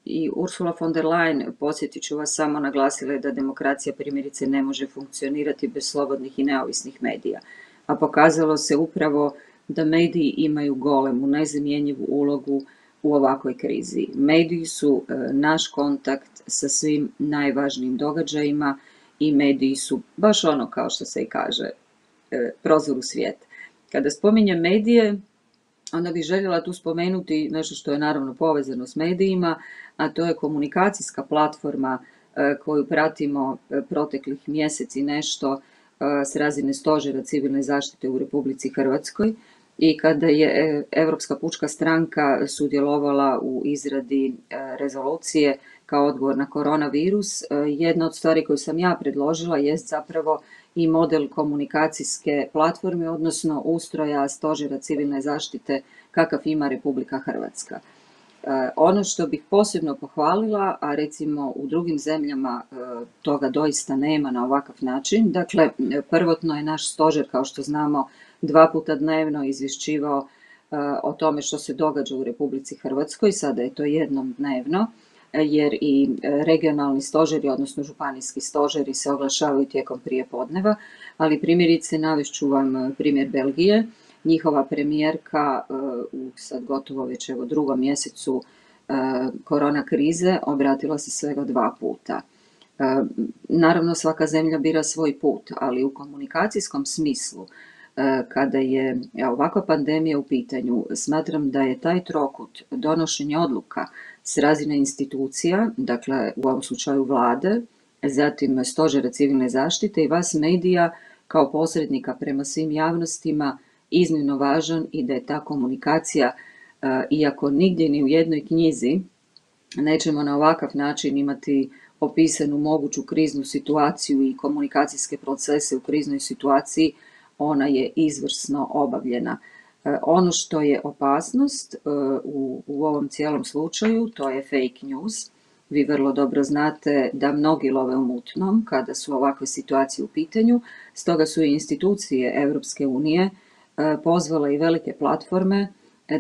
i Ursula von der Leyen, podsjetit ću vas samo, naglasila je da demokracija primjerice ne može funkcionirati bez slobodnih i neovisnih medija. A pokazalo se upravo da mediji imaju golemu, nezamjenjivu ulogu u ovakvoj krizi. Mediji su e, naš kontakt sa svim najvažnijim događajima i mediji su baš ono kao što se i kaže e, prozor u svijet. Kada spominjem medije, onda bih željela tu spomenuti nešto što je naravno povezano s medijima, a to je komunikacijska platforma e, koju pratimo proteklih mjeseci nešto s razine stožera civilne zaštite u Republici Hrvatskoj i kada je Europska pučka stranka sudjelovala u izradi e, rezolucije kao odgovor na koronavirus, e, jedna od stvari koju sam ja predložila jest zapravo i model komunikacijske platforme, odnosno ustroja stožera civilne zaštite kakav ima Republika Hrvatska. E, ono što bih posebno pohvalila, a recimo u drugim zemljama toga doista nema na ovakav način, dakle prvotno je naš stožer kao što znamo dva puta dnevno izvješćivao e, o tome što se događa u Republici Hrvatskoj, sada je to jednom dnevno, e, jer i regionalni stožeri, odnosno županijski stožeri se oglašavaju tijekom prije podneva, ali primjerice navešću vam primjer Belgije. Njihova premijerka e, u sad gotovo već evo drugom mjesecu korona krize obratila se svega dva puta. Naravno svaka zemlja bira svoj put, ali u komunikacijskom smislu E, kada je ovakva pandemija u pitanju, smatram da je taj trokut donošenja odluka s razine institucija, dakle u ovom slučaju vlade, zatim stožera civilne zaštite i vas medija kao posrednika prema svim javnostima iznimno važan i da je ta komunikacija, e, iako nigdje ni u jednoj knjizi nećemo na ovakav način imati opisanu moguću kriznu situaciju i komunikacijske procese u kriznoj situaciji, ona je izvrsno obavljena. E, ono što je opasnost e, u, u ovom cijelom slučaju, to je fake news. Vi vrlo dobro znate da mnogi love u mutnom kada su ovakve situacije u pitanju, stoga su i institucije Europske unije e, pozvale i velike platforme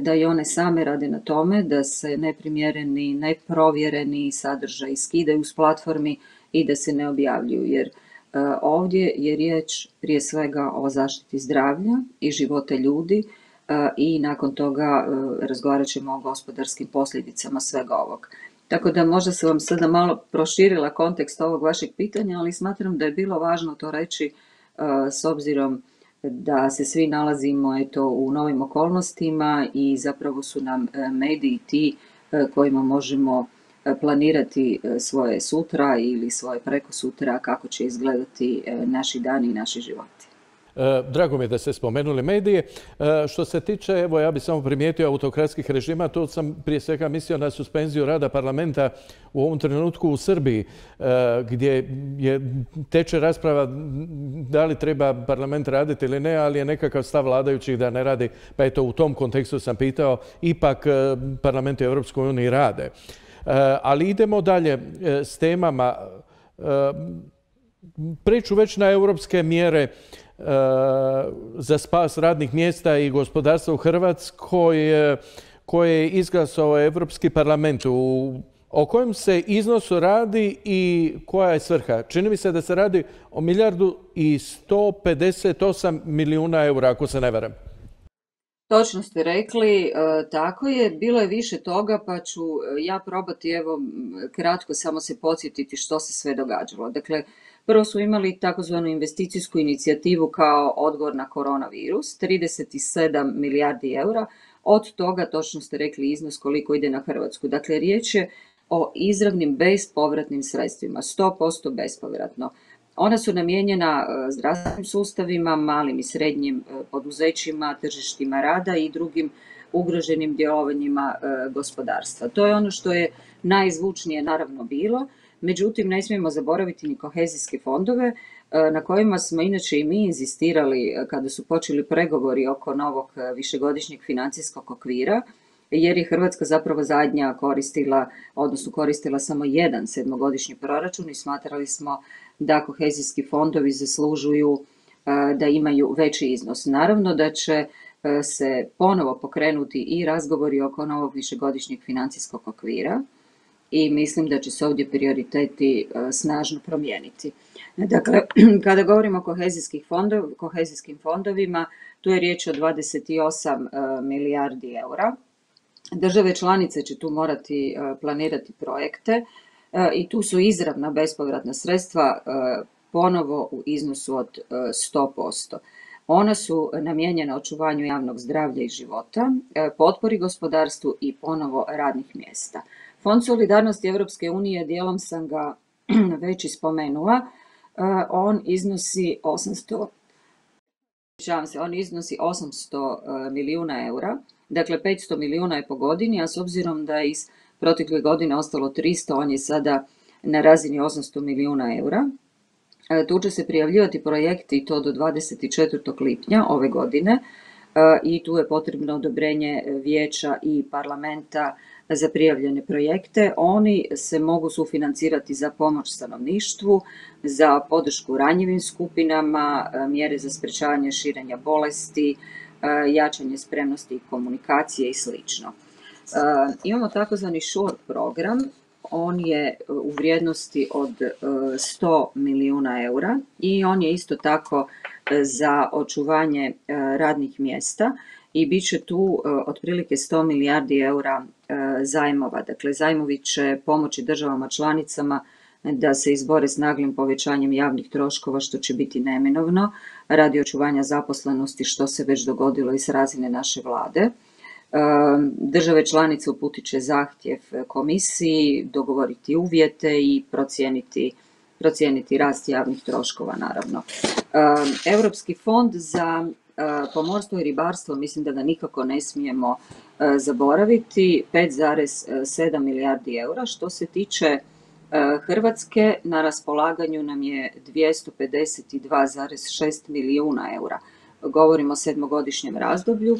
da i one same rade na tome da se neprimjereni, neprovjereni sadržaj skidaju s platformi i da se ne objavljuju, jer ovdje je riječ prije svega o zaštiti zdravlja i života ljudi i nakon toga e, razgovarat ćemo o gospodarskim posljedicama svega ovog. Tako da možda se vam sada malo proširila kontekst ovog vašeg pitanja, ali smatram da je bilo važno to reći s obzirom da se svi nalazimo eto, u novim okolnostima i zapravo su nam mediji ti kojima možemo E, planirati e, svoje sutra ili svoje preko sutra kako će izgledati e, naši dani i naši životi. Drago mi je da ste spomenuli medije. Što se tiče, evo ja bih samo primijetio autokratskih režima, to sam prije svega mislio na suspenziju rada parlamenta u ovom trenutku u Srbiji, gdje je teče rasprava da li treba parlament raditi ili ne, ali je nekakav stav vladajućih da ne radi. Pa eto, u tom kontekstu sam pitao, ipak parlamenti u Europskoj uniji rade. Ali idemo dalje s temama Preću već na europske mjere e, za spas radnih mjesta i gospodarstva u Hrvatskoj koje je izglasao Europski parlament. o kojem se iznosu radi i koja je svrha? Čini mi se da se radi o milijardu i 158 milijuna eura, ako se ne varam. Točno ste rekli, e, tako je. Bilo je više toga, pa ću ja probati evo kratko samo se podsjetiti što se sve događalo. Dakle, Prvo su imali takozvanu investicijsku inicijativu kao odgovor na koronavirus, 37 milijardi eura, od toga točno ste rekli iznos koliko ide na Hrvatsku. Dakle, riječ je o izravnim bespovratnim sredstvima, 100% bespovratno. Ona su namijenjena e, zdravstvenim sustavima, malim i srednjim e, poduzećima, tržištima rada i drugim ugroženim djelovanjima e, gospodarstva. To je ono što je najzvučnije naravno bilo Međutim, ne smijemo zaboraviti ni kohezijske fondove e, na kojima smo inače i mi inzistirali e, kada su počeli pregovori oko novog e, višegodišnjeg financijskog okvira, jer je Hrvatska zapravo zadnja koristila, odnosno koristila samo jedan sedmogodišnji proračun i smatrali smo da kohezijski fondovi zaslužuju da imaju veći iznos. Naravno da će se ponovo pokrenuti i razgovori oko novog višegodišnjeg financijskog okvira, i mislim da će se ovdje prioriteti e, snažno promijeniti. Dakle, kada govorimo o kohezijskim fondovima, tu je riječ o 28 e, milijardi eura. Države članice će tu morati e, planirati projekte i tu su izravna bespovratna sredstva ponovo u iznosu od 100%. Ona su namijenjena očuvanju javnog zdravlja i života, potpori gospodarstvu i ponovo radnih mjesta. Fond solidarnosti Europske unije, dijelom sam ga već ispomenula, e, on iznosi 800, se, on iznosi 800 e, milijuna eura, dakle 500 milijuna je po godini, a s obzirom da je iz protekle godine ostalo 300, on je sada na razini 800 milijuna eura. E, tu će se prijavljivati projekti i to do 24. lipnja ove godine i tu je potrebno odobrenje vijeća i parlamenta za prijavljene projekte. Oni se mogu sufinancirati za pomoć stanovništvu, za podršku ranjivim skupinama, e, mjere za sprečavanje širenja bolesti, e, jačanje spremnosti i komunikacije i sl. E, imamo takozvani SURE program, on je u vrijednosti od 100 milijuna eura i on je isto tako za očuvanje radnih mjesta i bit će tu e, otprilike 100 milijardi eura e, zajmova. Dakle, zajmovi će pomoći državama članicama da se izbore s naglim povećanjem javnih troškova, što će biti neminovno, radi očuvanja zaposlenosti, što se već dogodilo i s razine naše vlade. E, države članice uputit će zahtjev komisiji, dogovoriti uvjete i procijeniti procijeniti rast javnih troškova, naravno. Europski fond za pomorstvo i ribarstvo mislim da ga nikako ne smijemo zaboraviti, 5,7 milijardi eura. Što se tiče Hrvatske, na raspolaganju nam je 252,6 milijuna eura. Govorimo o sedmogodišnjem razdoblju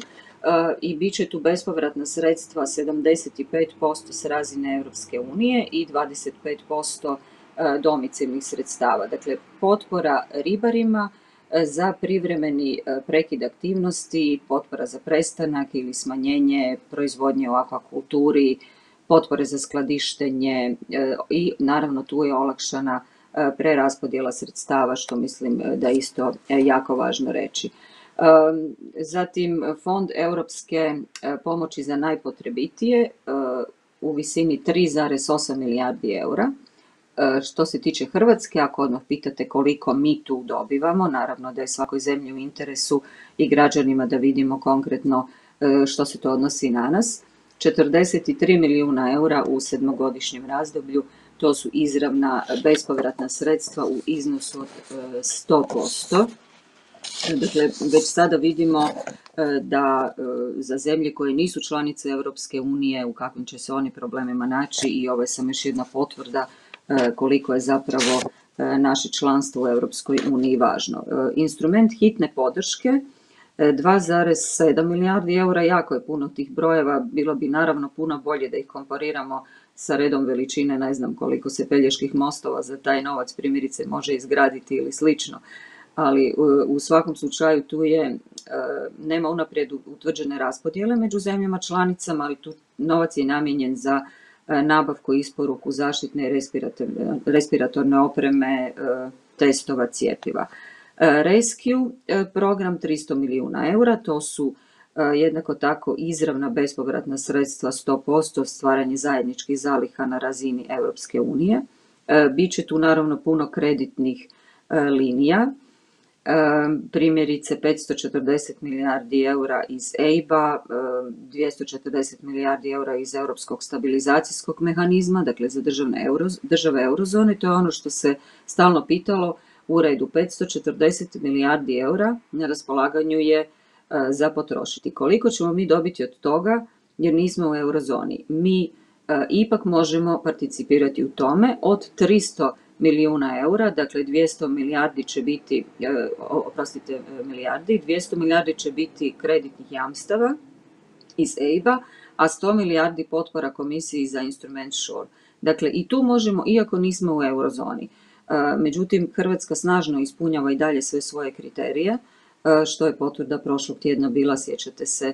i bit će tu bespovratna sredstva 75% s razine Europske unije i 25% domicilnih sredstava. Dakle, potpora ribarima, za privremeni e, prekid aktivnosti, potpora za prestanak ili smanjenje proizvodnje u akvakulturi, potpore za skladištenje e, i naravno tu je olakšana e, preraspodjela sredstava što mislim da je isto jako važno reći. Zatim Fond europske pomoći za najpotrebitije u visini 3,8 milijardi eura E, što se tiče Hrvatske, ako odmah pitate koliko mi tu dobivamo, naravno da je svakoj zemlji u interesu i građanima da vidimo konkretno e, što se to odnosi na nas. 43 milijuna eura u sedmogodišnjem razdoblju, to su izravna bespovratna sredstva u iznosu od 100%. Dakle, već sada vidimo da za zemlje koje nisu članice Europske unije u kakvim će se oni problemima naći i ovo je samo još jedna potvrda koliko je zapravo naše članstvo u Europskoj uniji važno. Instrument hitne podrške 2,7 milijardi eura, jako je puno tih brojeva, bilo bi naravno puno bolje da ih kompariramo sa redom veličine, ne znam koliko se peljeških mostova za taj novac primjerice može izgraditi ili slično. Ali u svakom slučaju tu je, e, nema unaprijed utvrđene raspodjele među zemljama članicama, ali tu novac je namijenjen za e, nabavku i isporuku zaštitne respiratorne opreme, e, testova, cijepiva. Rescue program 300 milijuna eura, to su jednako tako izravna bespovratna sredstva 100% stvaranje zajedničkih zaliha na razini Europske unije. Biće tu naravno puno kreditnih linija, primjerice 540 milijardi eura iz EIB-a, 240 milijardi eura iz Europskog stabilizacijskog mehanizma, dakle za države eurozone, to je ono što se stalno pitalo, u redu 540 milijardi eura na raspolaganju je za potrošiti. Koliko ćemo mi dobiti od toga jer nismo u eurozoni? Mi ipak možemo participirati u tome od 300 milijuna eura, dakle 200 milijardi će biti, oprostite milijardi, 200 milijardi će biti kreditnih jamstava iz EIB-a, a 100 milijardi potpora komisiji za instrument SURE. Dakle i tu možemo, iako nismo u eurozoni, međutim Hrvatska snažno ispunjava i dalje sve svoje kriterije, što je potvrda prošlog tjedna bila, sjećate se,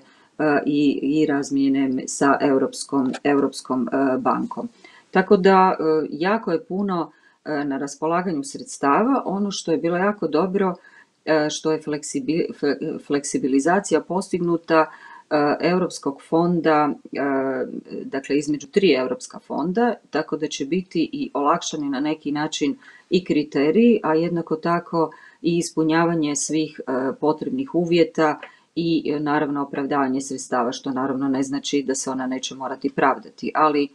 i, i razmijene sa Europskom, Europskom bankom. Tako da jako je puno na raspolaganju sredstava. Ono što je bilo jako dobro, što je fleksibilizacija postignuta Europskog fonda, dakle između tri europska fonda, tako da će biti i olakšani na neki način i kriteriji, a jednako tako i ispunjavanje svih potrebnih uvjeta i naravno opravdavanje sredstava, što naravno ne znači da se ona neće morati pravdati, ali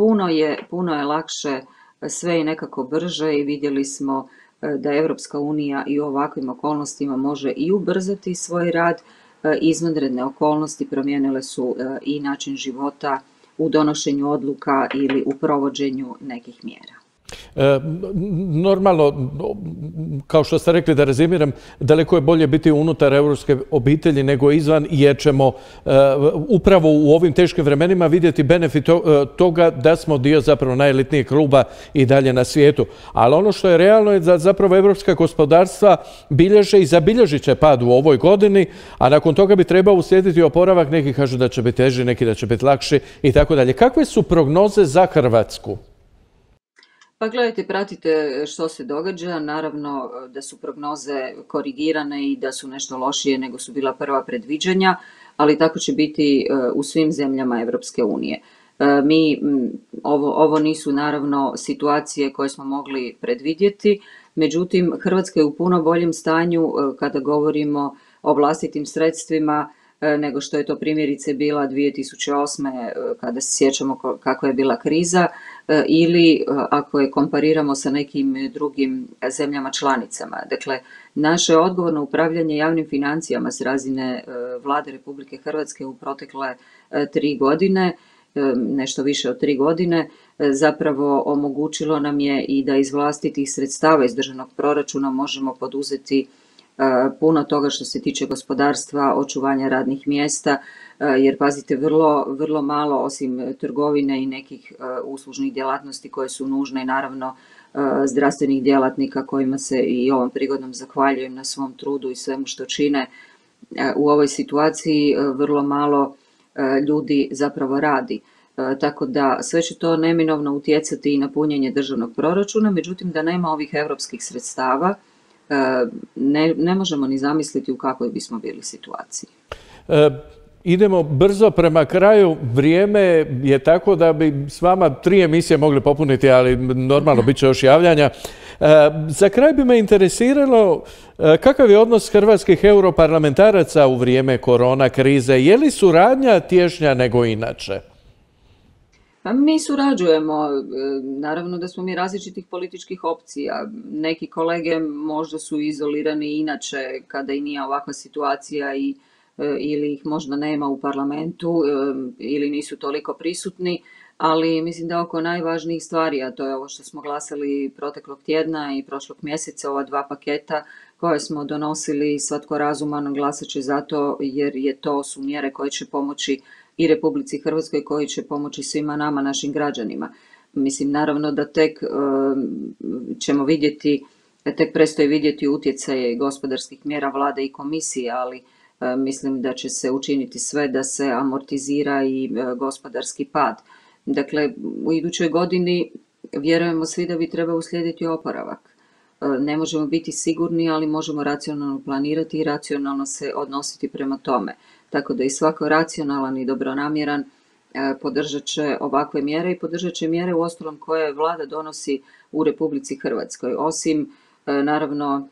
puno je, puno je lakše, sve je nekako brže i vidjeli smo da Europska unija i u ovakvim okolnostima može i ubrzati svoj rad, izvanredne okolnosti promijenile su i način života u donošenju odluka ili u provođenju nekih mjera. E, normalno, kao što ste rekli da rezimiram, daleko je bolje biti unutar europske obitelji nego izvan jer ćemo e, upravo u ovim teškim vremenima vidjeti benefit e, toga da smo dio zapravo najelitnijeg kluba i dalje na svijetu. Ali ono što je realno je da zapravo evropska gospodarstva bilježe i zabilježit će pad u ovoj godini, a nakon toga bi trebao uslijediti oporavak. Neki kažu da će biti teži, neki da će biti lakši i tako dalje. Kakve su prognoze za Hrvatsku? Pa gledajte, pratite što se događa, naravno da su prognoze korigirane i da su nešto lošije nego su bila prva predviđanja, ali tako će biti e, u svim zemljama Europske unije. E, mi, ovo, ovo nisu naravno situacije koje smo mogli predvidjeti, međutim Hrvatska je u puno boljem stanju e, kada govorimo o vlastitim sredstvima nego što je to primjerice bila 2008. kada se sjećamo kako je bila kriza E, ili e, ako je kompariramo sa nekim drugim zemljama članicama. Dakle, naše odgovorno upravljanje javnim financijama s razine e, vlade Republike Hrvatske u protekle tri godine, nešto više od tri godine, zapravo omogućilo nam je i da iz vlastitih sredstava iz državnog proračuna možemo poduzeti puno toga što se tiče gospodarstva, očuvanja radnih mjesta, jer pazite, vrlo, vrlo malo osim trgovine i nekih uslužnih djelatnosti koje su nužne i naravno zdravstvenih djelatnika kojima se i ovom prigodom zahvaljujem na svom trudu i svemu što čine u ovoj situaciji, vrlo malo ljudi zapravo radi. Tako da sve će to neminovno utjecati i na punjenje državnog proračuna, međutim da nema ovih europskih sredstava, ne, ne možemo ni zamisliti u kakvoj bismo bili situaciji. E, idemo brzo prema kraju. Vrijeme je tako da bi s vama tri emisije mogli popuniti, ali normalno bit će još javljanja. E, za kraj bi me interesiralo e, kakav je odnos hrvatskih europarlamentaraca u vrijeme korona krize. Je li suradnja tješnja nego inače? Pa mi surađujemo, e, naravno da smo mi različitih političkih opcija. Neki kolege možda su izolirani inače kada i nije ovakva situacija i ili ih možda nema u parlamentu e, ili nisu toliko prisutni, ali mislim da oko najvažnijih stvari, a to je ovo što smo glasali proteklog tjedna i prošlog mjeseca, ova dva paketa koje smo donosili, svatko razuman glasat će za to jer je to su mjere koje će pomoći i Republici Hrvatskoj koji će pomoći svima nama, našim građanima. Mislim, naravno da tek ćemo vidjeti, tek prestoji vidjeti utjecaje gospodarskih mjera vlade i komisije, ali mislim da će se učiniti sve da se amortizira i gospodarski pad. Dakle, u idućoj godini vjerujemo svi da bi trebao uslijediti oporavak. Ne možemo biti sigurni, ali možemo racionalno planirati i racionalno se odnositi prema tome. Tako da i svako racionalan i dobronamjeran e, podržat će ovakve mjere i podržat će mjere u ostalom koje vlada donosi u Republici Hrvatskoj. Osim e, naravno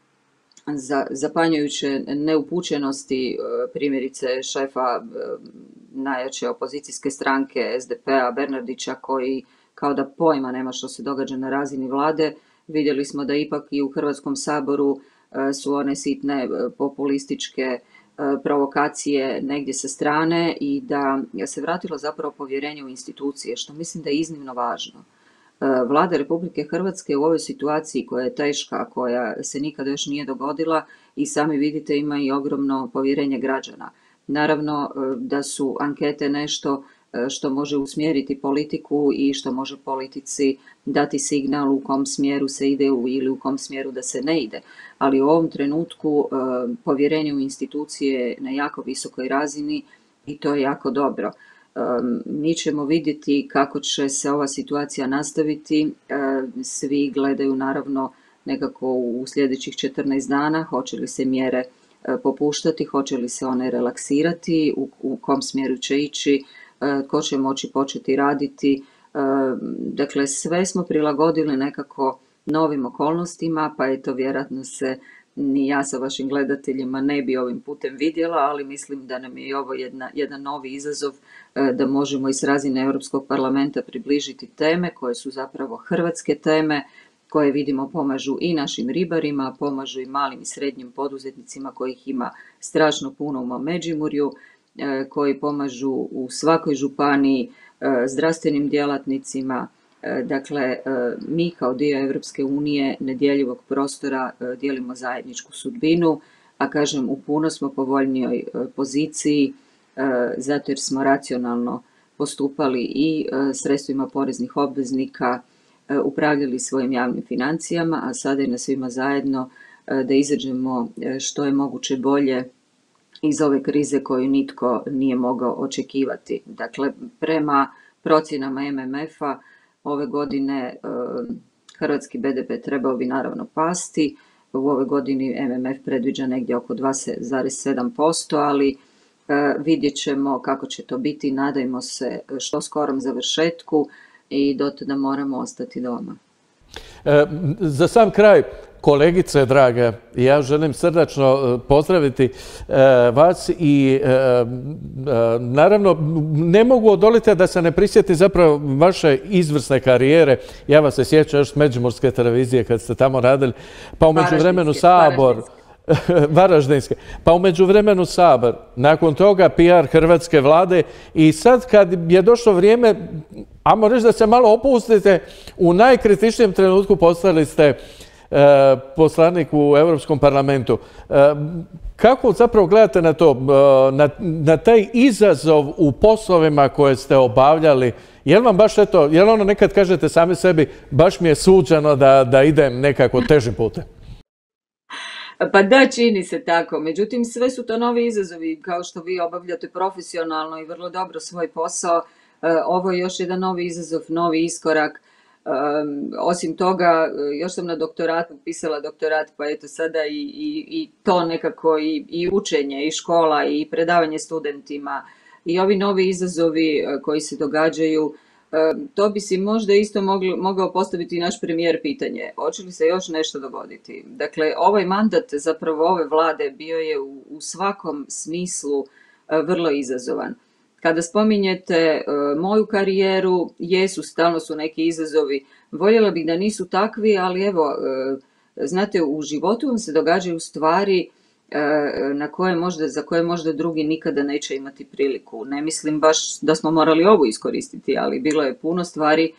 zapanjujuće neupućenosti e, primjerice šefa najjače opozicijske stranke SDP-a Bernardića koji kao da pojma nema što se događa na razini vlade. Vidjeli smo da ipak i u Hrvatskom saboru su one sitne populističke E, provokacije negdje sa strane i da se vratilo zapravo povjerenje u institucije, što mislim da je iznimno važno. E, Vlada Republike Hrvatske u ovoj situaciji koja je teška, koja se nikada još nije dogodila i sami vidite ima i ogromno povjerenje građana. Naravno e, da su ankete nešto E, što može usmjeriti politiku i što može politici dati signal u kom smjeru se ide ili u kom smjeru da se ne ide. Ali u ovom trenutku povjerenje u institucije je na jako visokoj razini i to je jako dobro. E, mi ćemo vidjeti kako će se ova situacija nastaviti. Svi gledaju naravno nekako u sljedećih 14 dana, hoće li se mjere popuštati, hoće li se one relaksirati, u, kom smjeru će ići, E, tko će moći početi raditi. E, dakle, sve smo prilagodili nekako novim okolnostima, pa eto vjerojatno se ni ja sa vašim gledateljima ne bi ovim putem vidjela, ali mislim da nam je i ovo jedna, jedan novi izazov e, da možemo iz razine Europskog parlamenta približiti teme koje su zapravo hrvatske teme, koje vidimo pomažu i našim ribarima, pomažu i malim i srednjim poduzetnicima kojih ima strašno puno u Međimurju, E, koji pomažu u svakoj županiji e, zdravstvenim djelatnicima. E, dakle, mi kao dio Europske unije nedjeljivog prostora dijelimo zajedničku sudbinu, a kažem u puno smo povoljnijoj poziciji zato jer smo racionalno postupali i sredstvima poreznih obveznika, upravljali svojim javnim financijama, a sada je na svima zajedno da izađemo što je moguće bolje iz ove krize koju nitko nije mogao očekivati. Dakle, prema procjenama MMF-a ove godine e, hrvatski BDP trebao bi naravno pasti. U ove godini MMF predviđa negdje oko 2,7%, ali e, vidjet ćemo kako će to biti. Nadajmo se što skorom završetku i do tada moramo ostati doma. E, za sam kraj, kolegice drage, ja želim srdačno e, pozdraviti e, vas i naravno ne mogu odoliti da se ne prisjeti zapravo vaše izvrsne karijere. Ja vas se sjećam još s Međimurske televizije kad ste tamo radili, pa umeđu vremenu Sabor. Varaždinske. Pa umeđu vremenu Sabor, nakon toga PR Hrvatske vlade i sad kad je došlo vrijeme, ajmo reći da se malo opustite, u najkritičnijem trenutku postali ste e, poslanik u Europskom parlamentu. E, kako zapravo gledate na to, e, na, taj izazov u poslovima koje ste obavljali? Jel vam baš eto, jel ono nekad kažete sami sebi, baš mi je suđeno da, da idem nekako težim putem? Pa da, čini se tako. Međutim, sve su to novi izazovi, kao što vi obavljate profesionalno i vrlo dobro svoj posao. E, ovo je još jedan novi izazov, novi iskorak. E, osim toga, još sam na doktoratu pisala doktorat, pa eto sada i, i, i to nekako i, i učenje, i škola, i predavanje studentima, i ovi novi izazovi e, koji se događaju, to bi si možda isto mogao postaviti naš premijer pitanje. Hoće li se još nešto dogoditi? Dakle, ovaj mandat zapravo ove vlade bio je u, svakom smislu e, vrlo izazovan. Kada spominjete moju karijeru, jesu, stalno su neki izazovi. Voljela bih da nisu takvi, ali evo, znate, u životu vam se događaju stvari na koje možda, za koje možda drugi nikada neće imati priliku. Ne mislim baš da smo morali ovu iskoristiti, ali bilo je puno stvari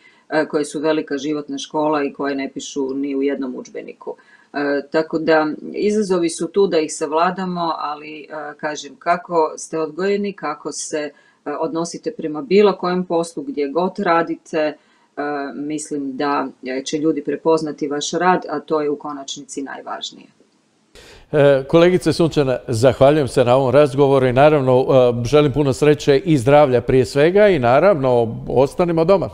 koje su velika životna škola i koje ne pišu ni u jednom udžbeniku. Tako da izazovi su tu da ih savladamo, ali kažem kako ste odgojeni, kako se odnosite prema bilo kojem poslu gdje god radite, mislim da će ljudi prepoznati vaš rad, a to je u konačnici najvažnije. E, kolegice Sunčana, zahvaljujem se na ovom razgovoru i naravno e, želim puno sreće i zdravlja prije svega i naravno ostanimo doma.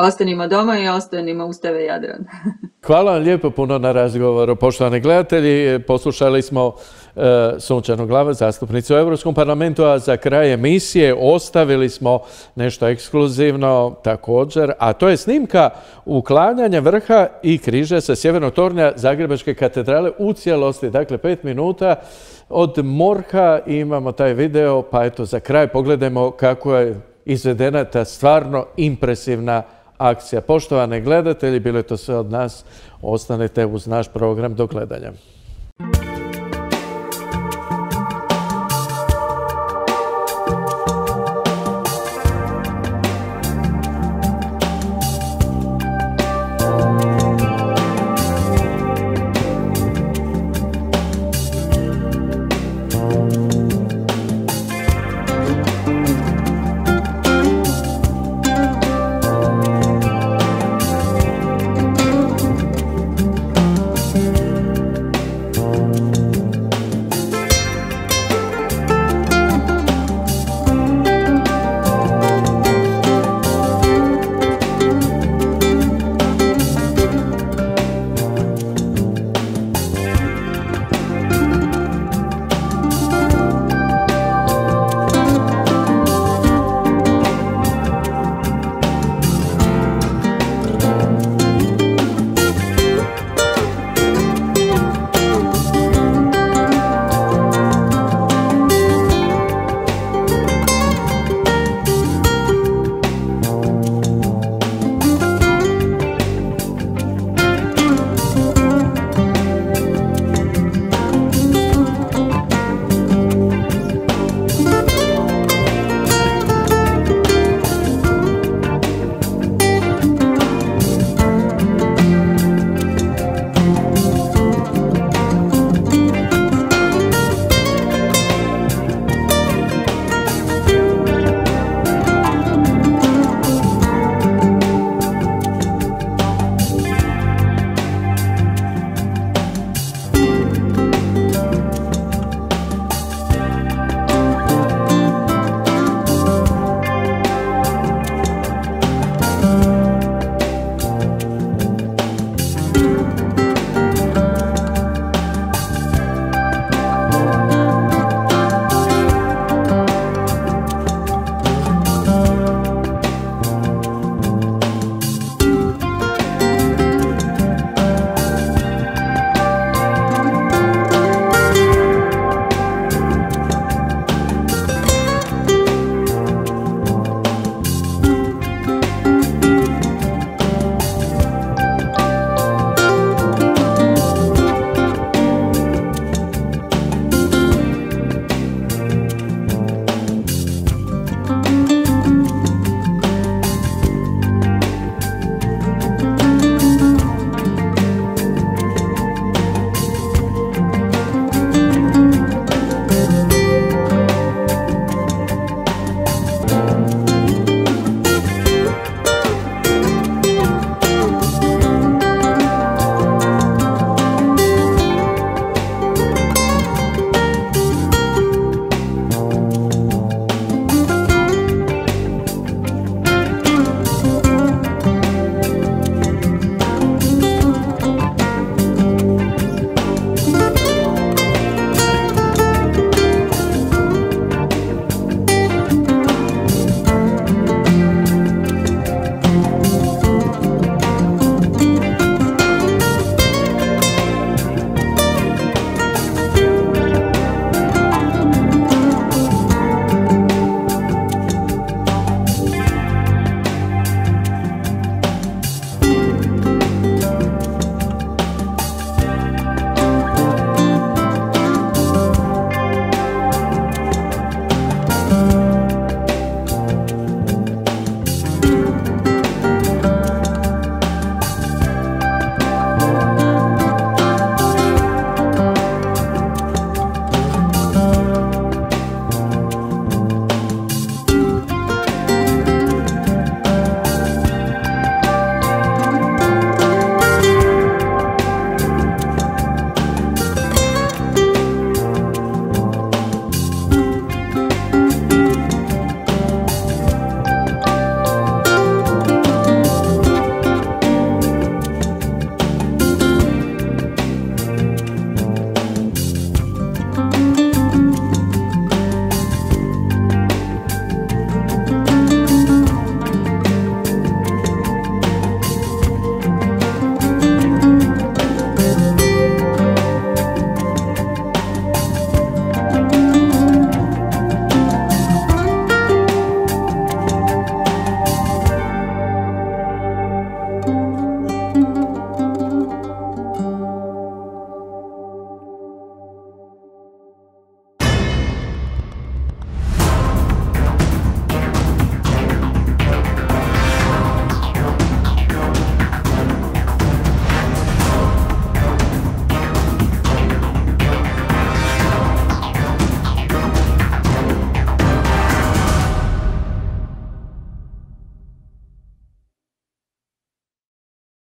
Ostanimo doma i ostanimo uz TV Jadran. Hvala vam lijepo puno na razgovoru. Poštovani gledatelji, poslušali smo e, Sunčanu Glava, zastupnicu u Europskom parlamentu, a za kraj emisije ostavili smo nešto ekskluzivno također, a to je snimka uklanjanja vrha i križa sa sjevernog tornja Zagrebačke katedrale u cijelosti. Dakle, pet minuta od Morha imamo taj video, pa eto za kraj pogledajmo kako je izvedena ta stvarno impresivna akcija. Poštovane gledatelji, bilo je to sve od nas. Ostanete uz naš program do gledanja.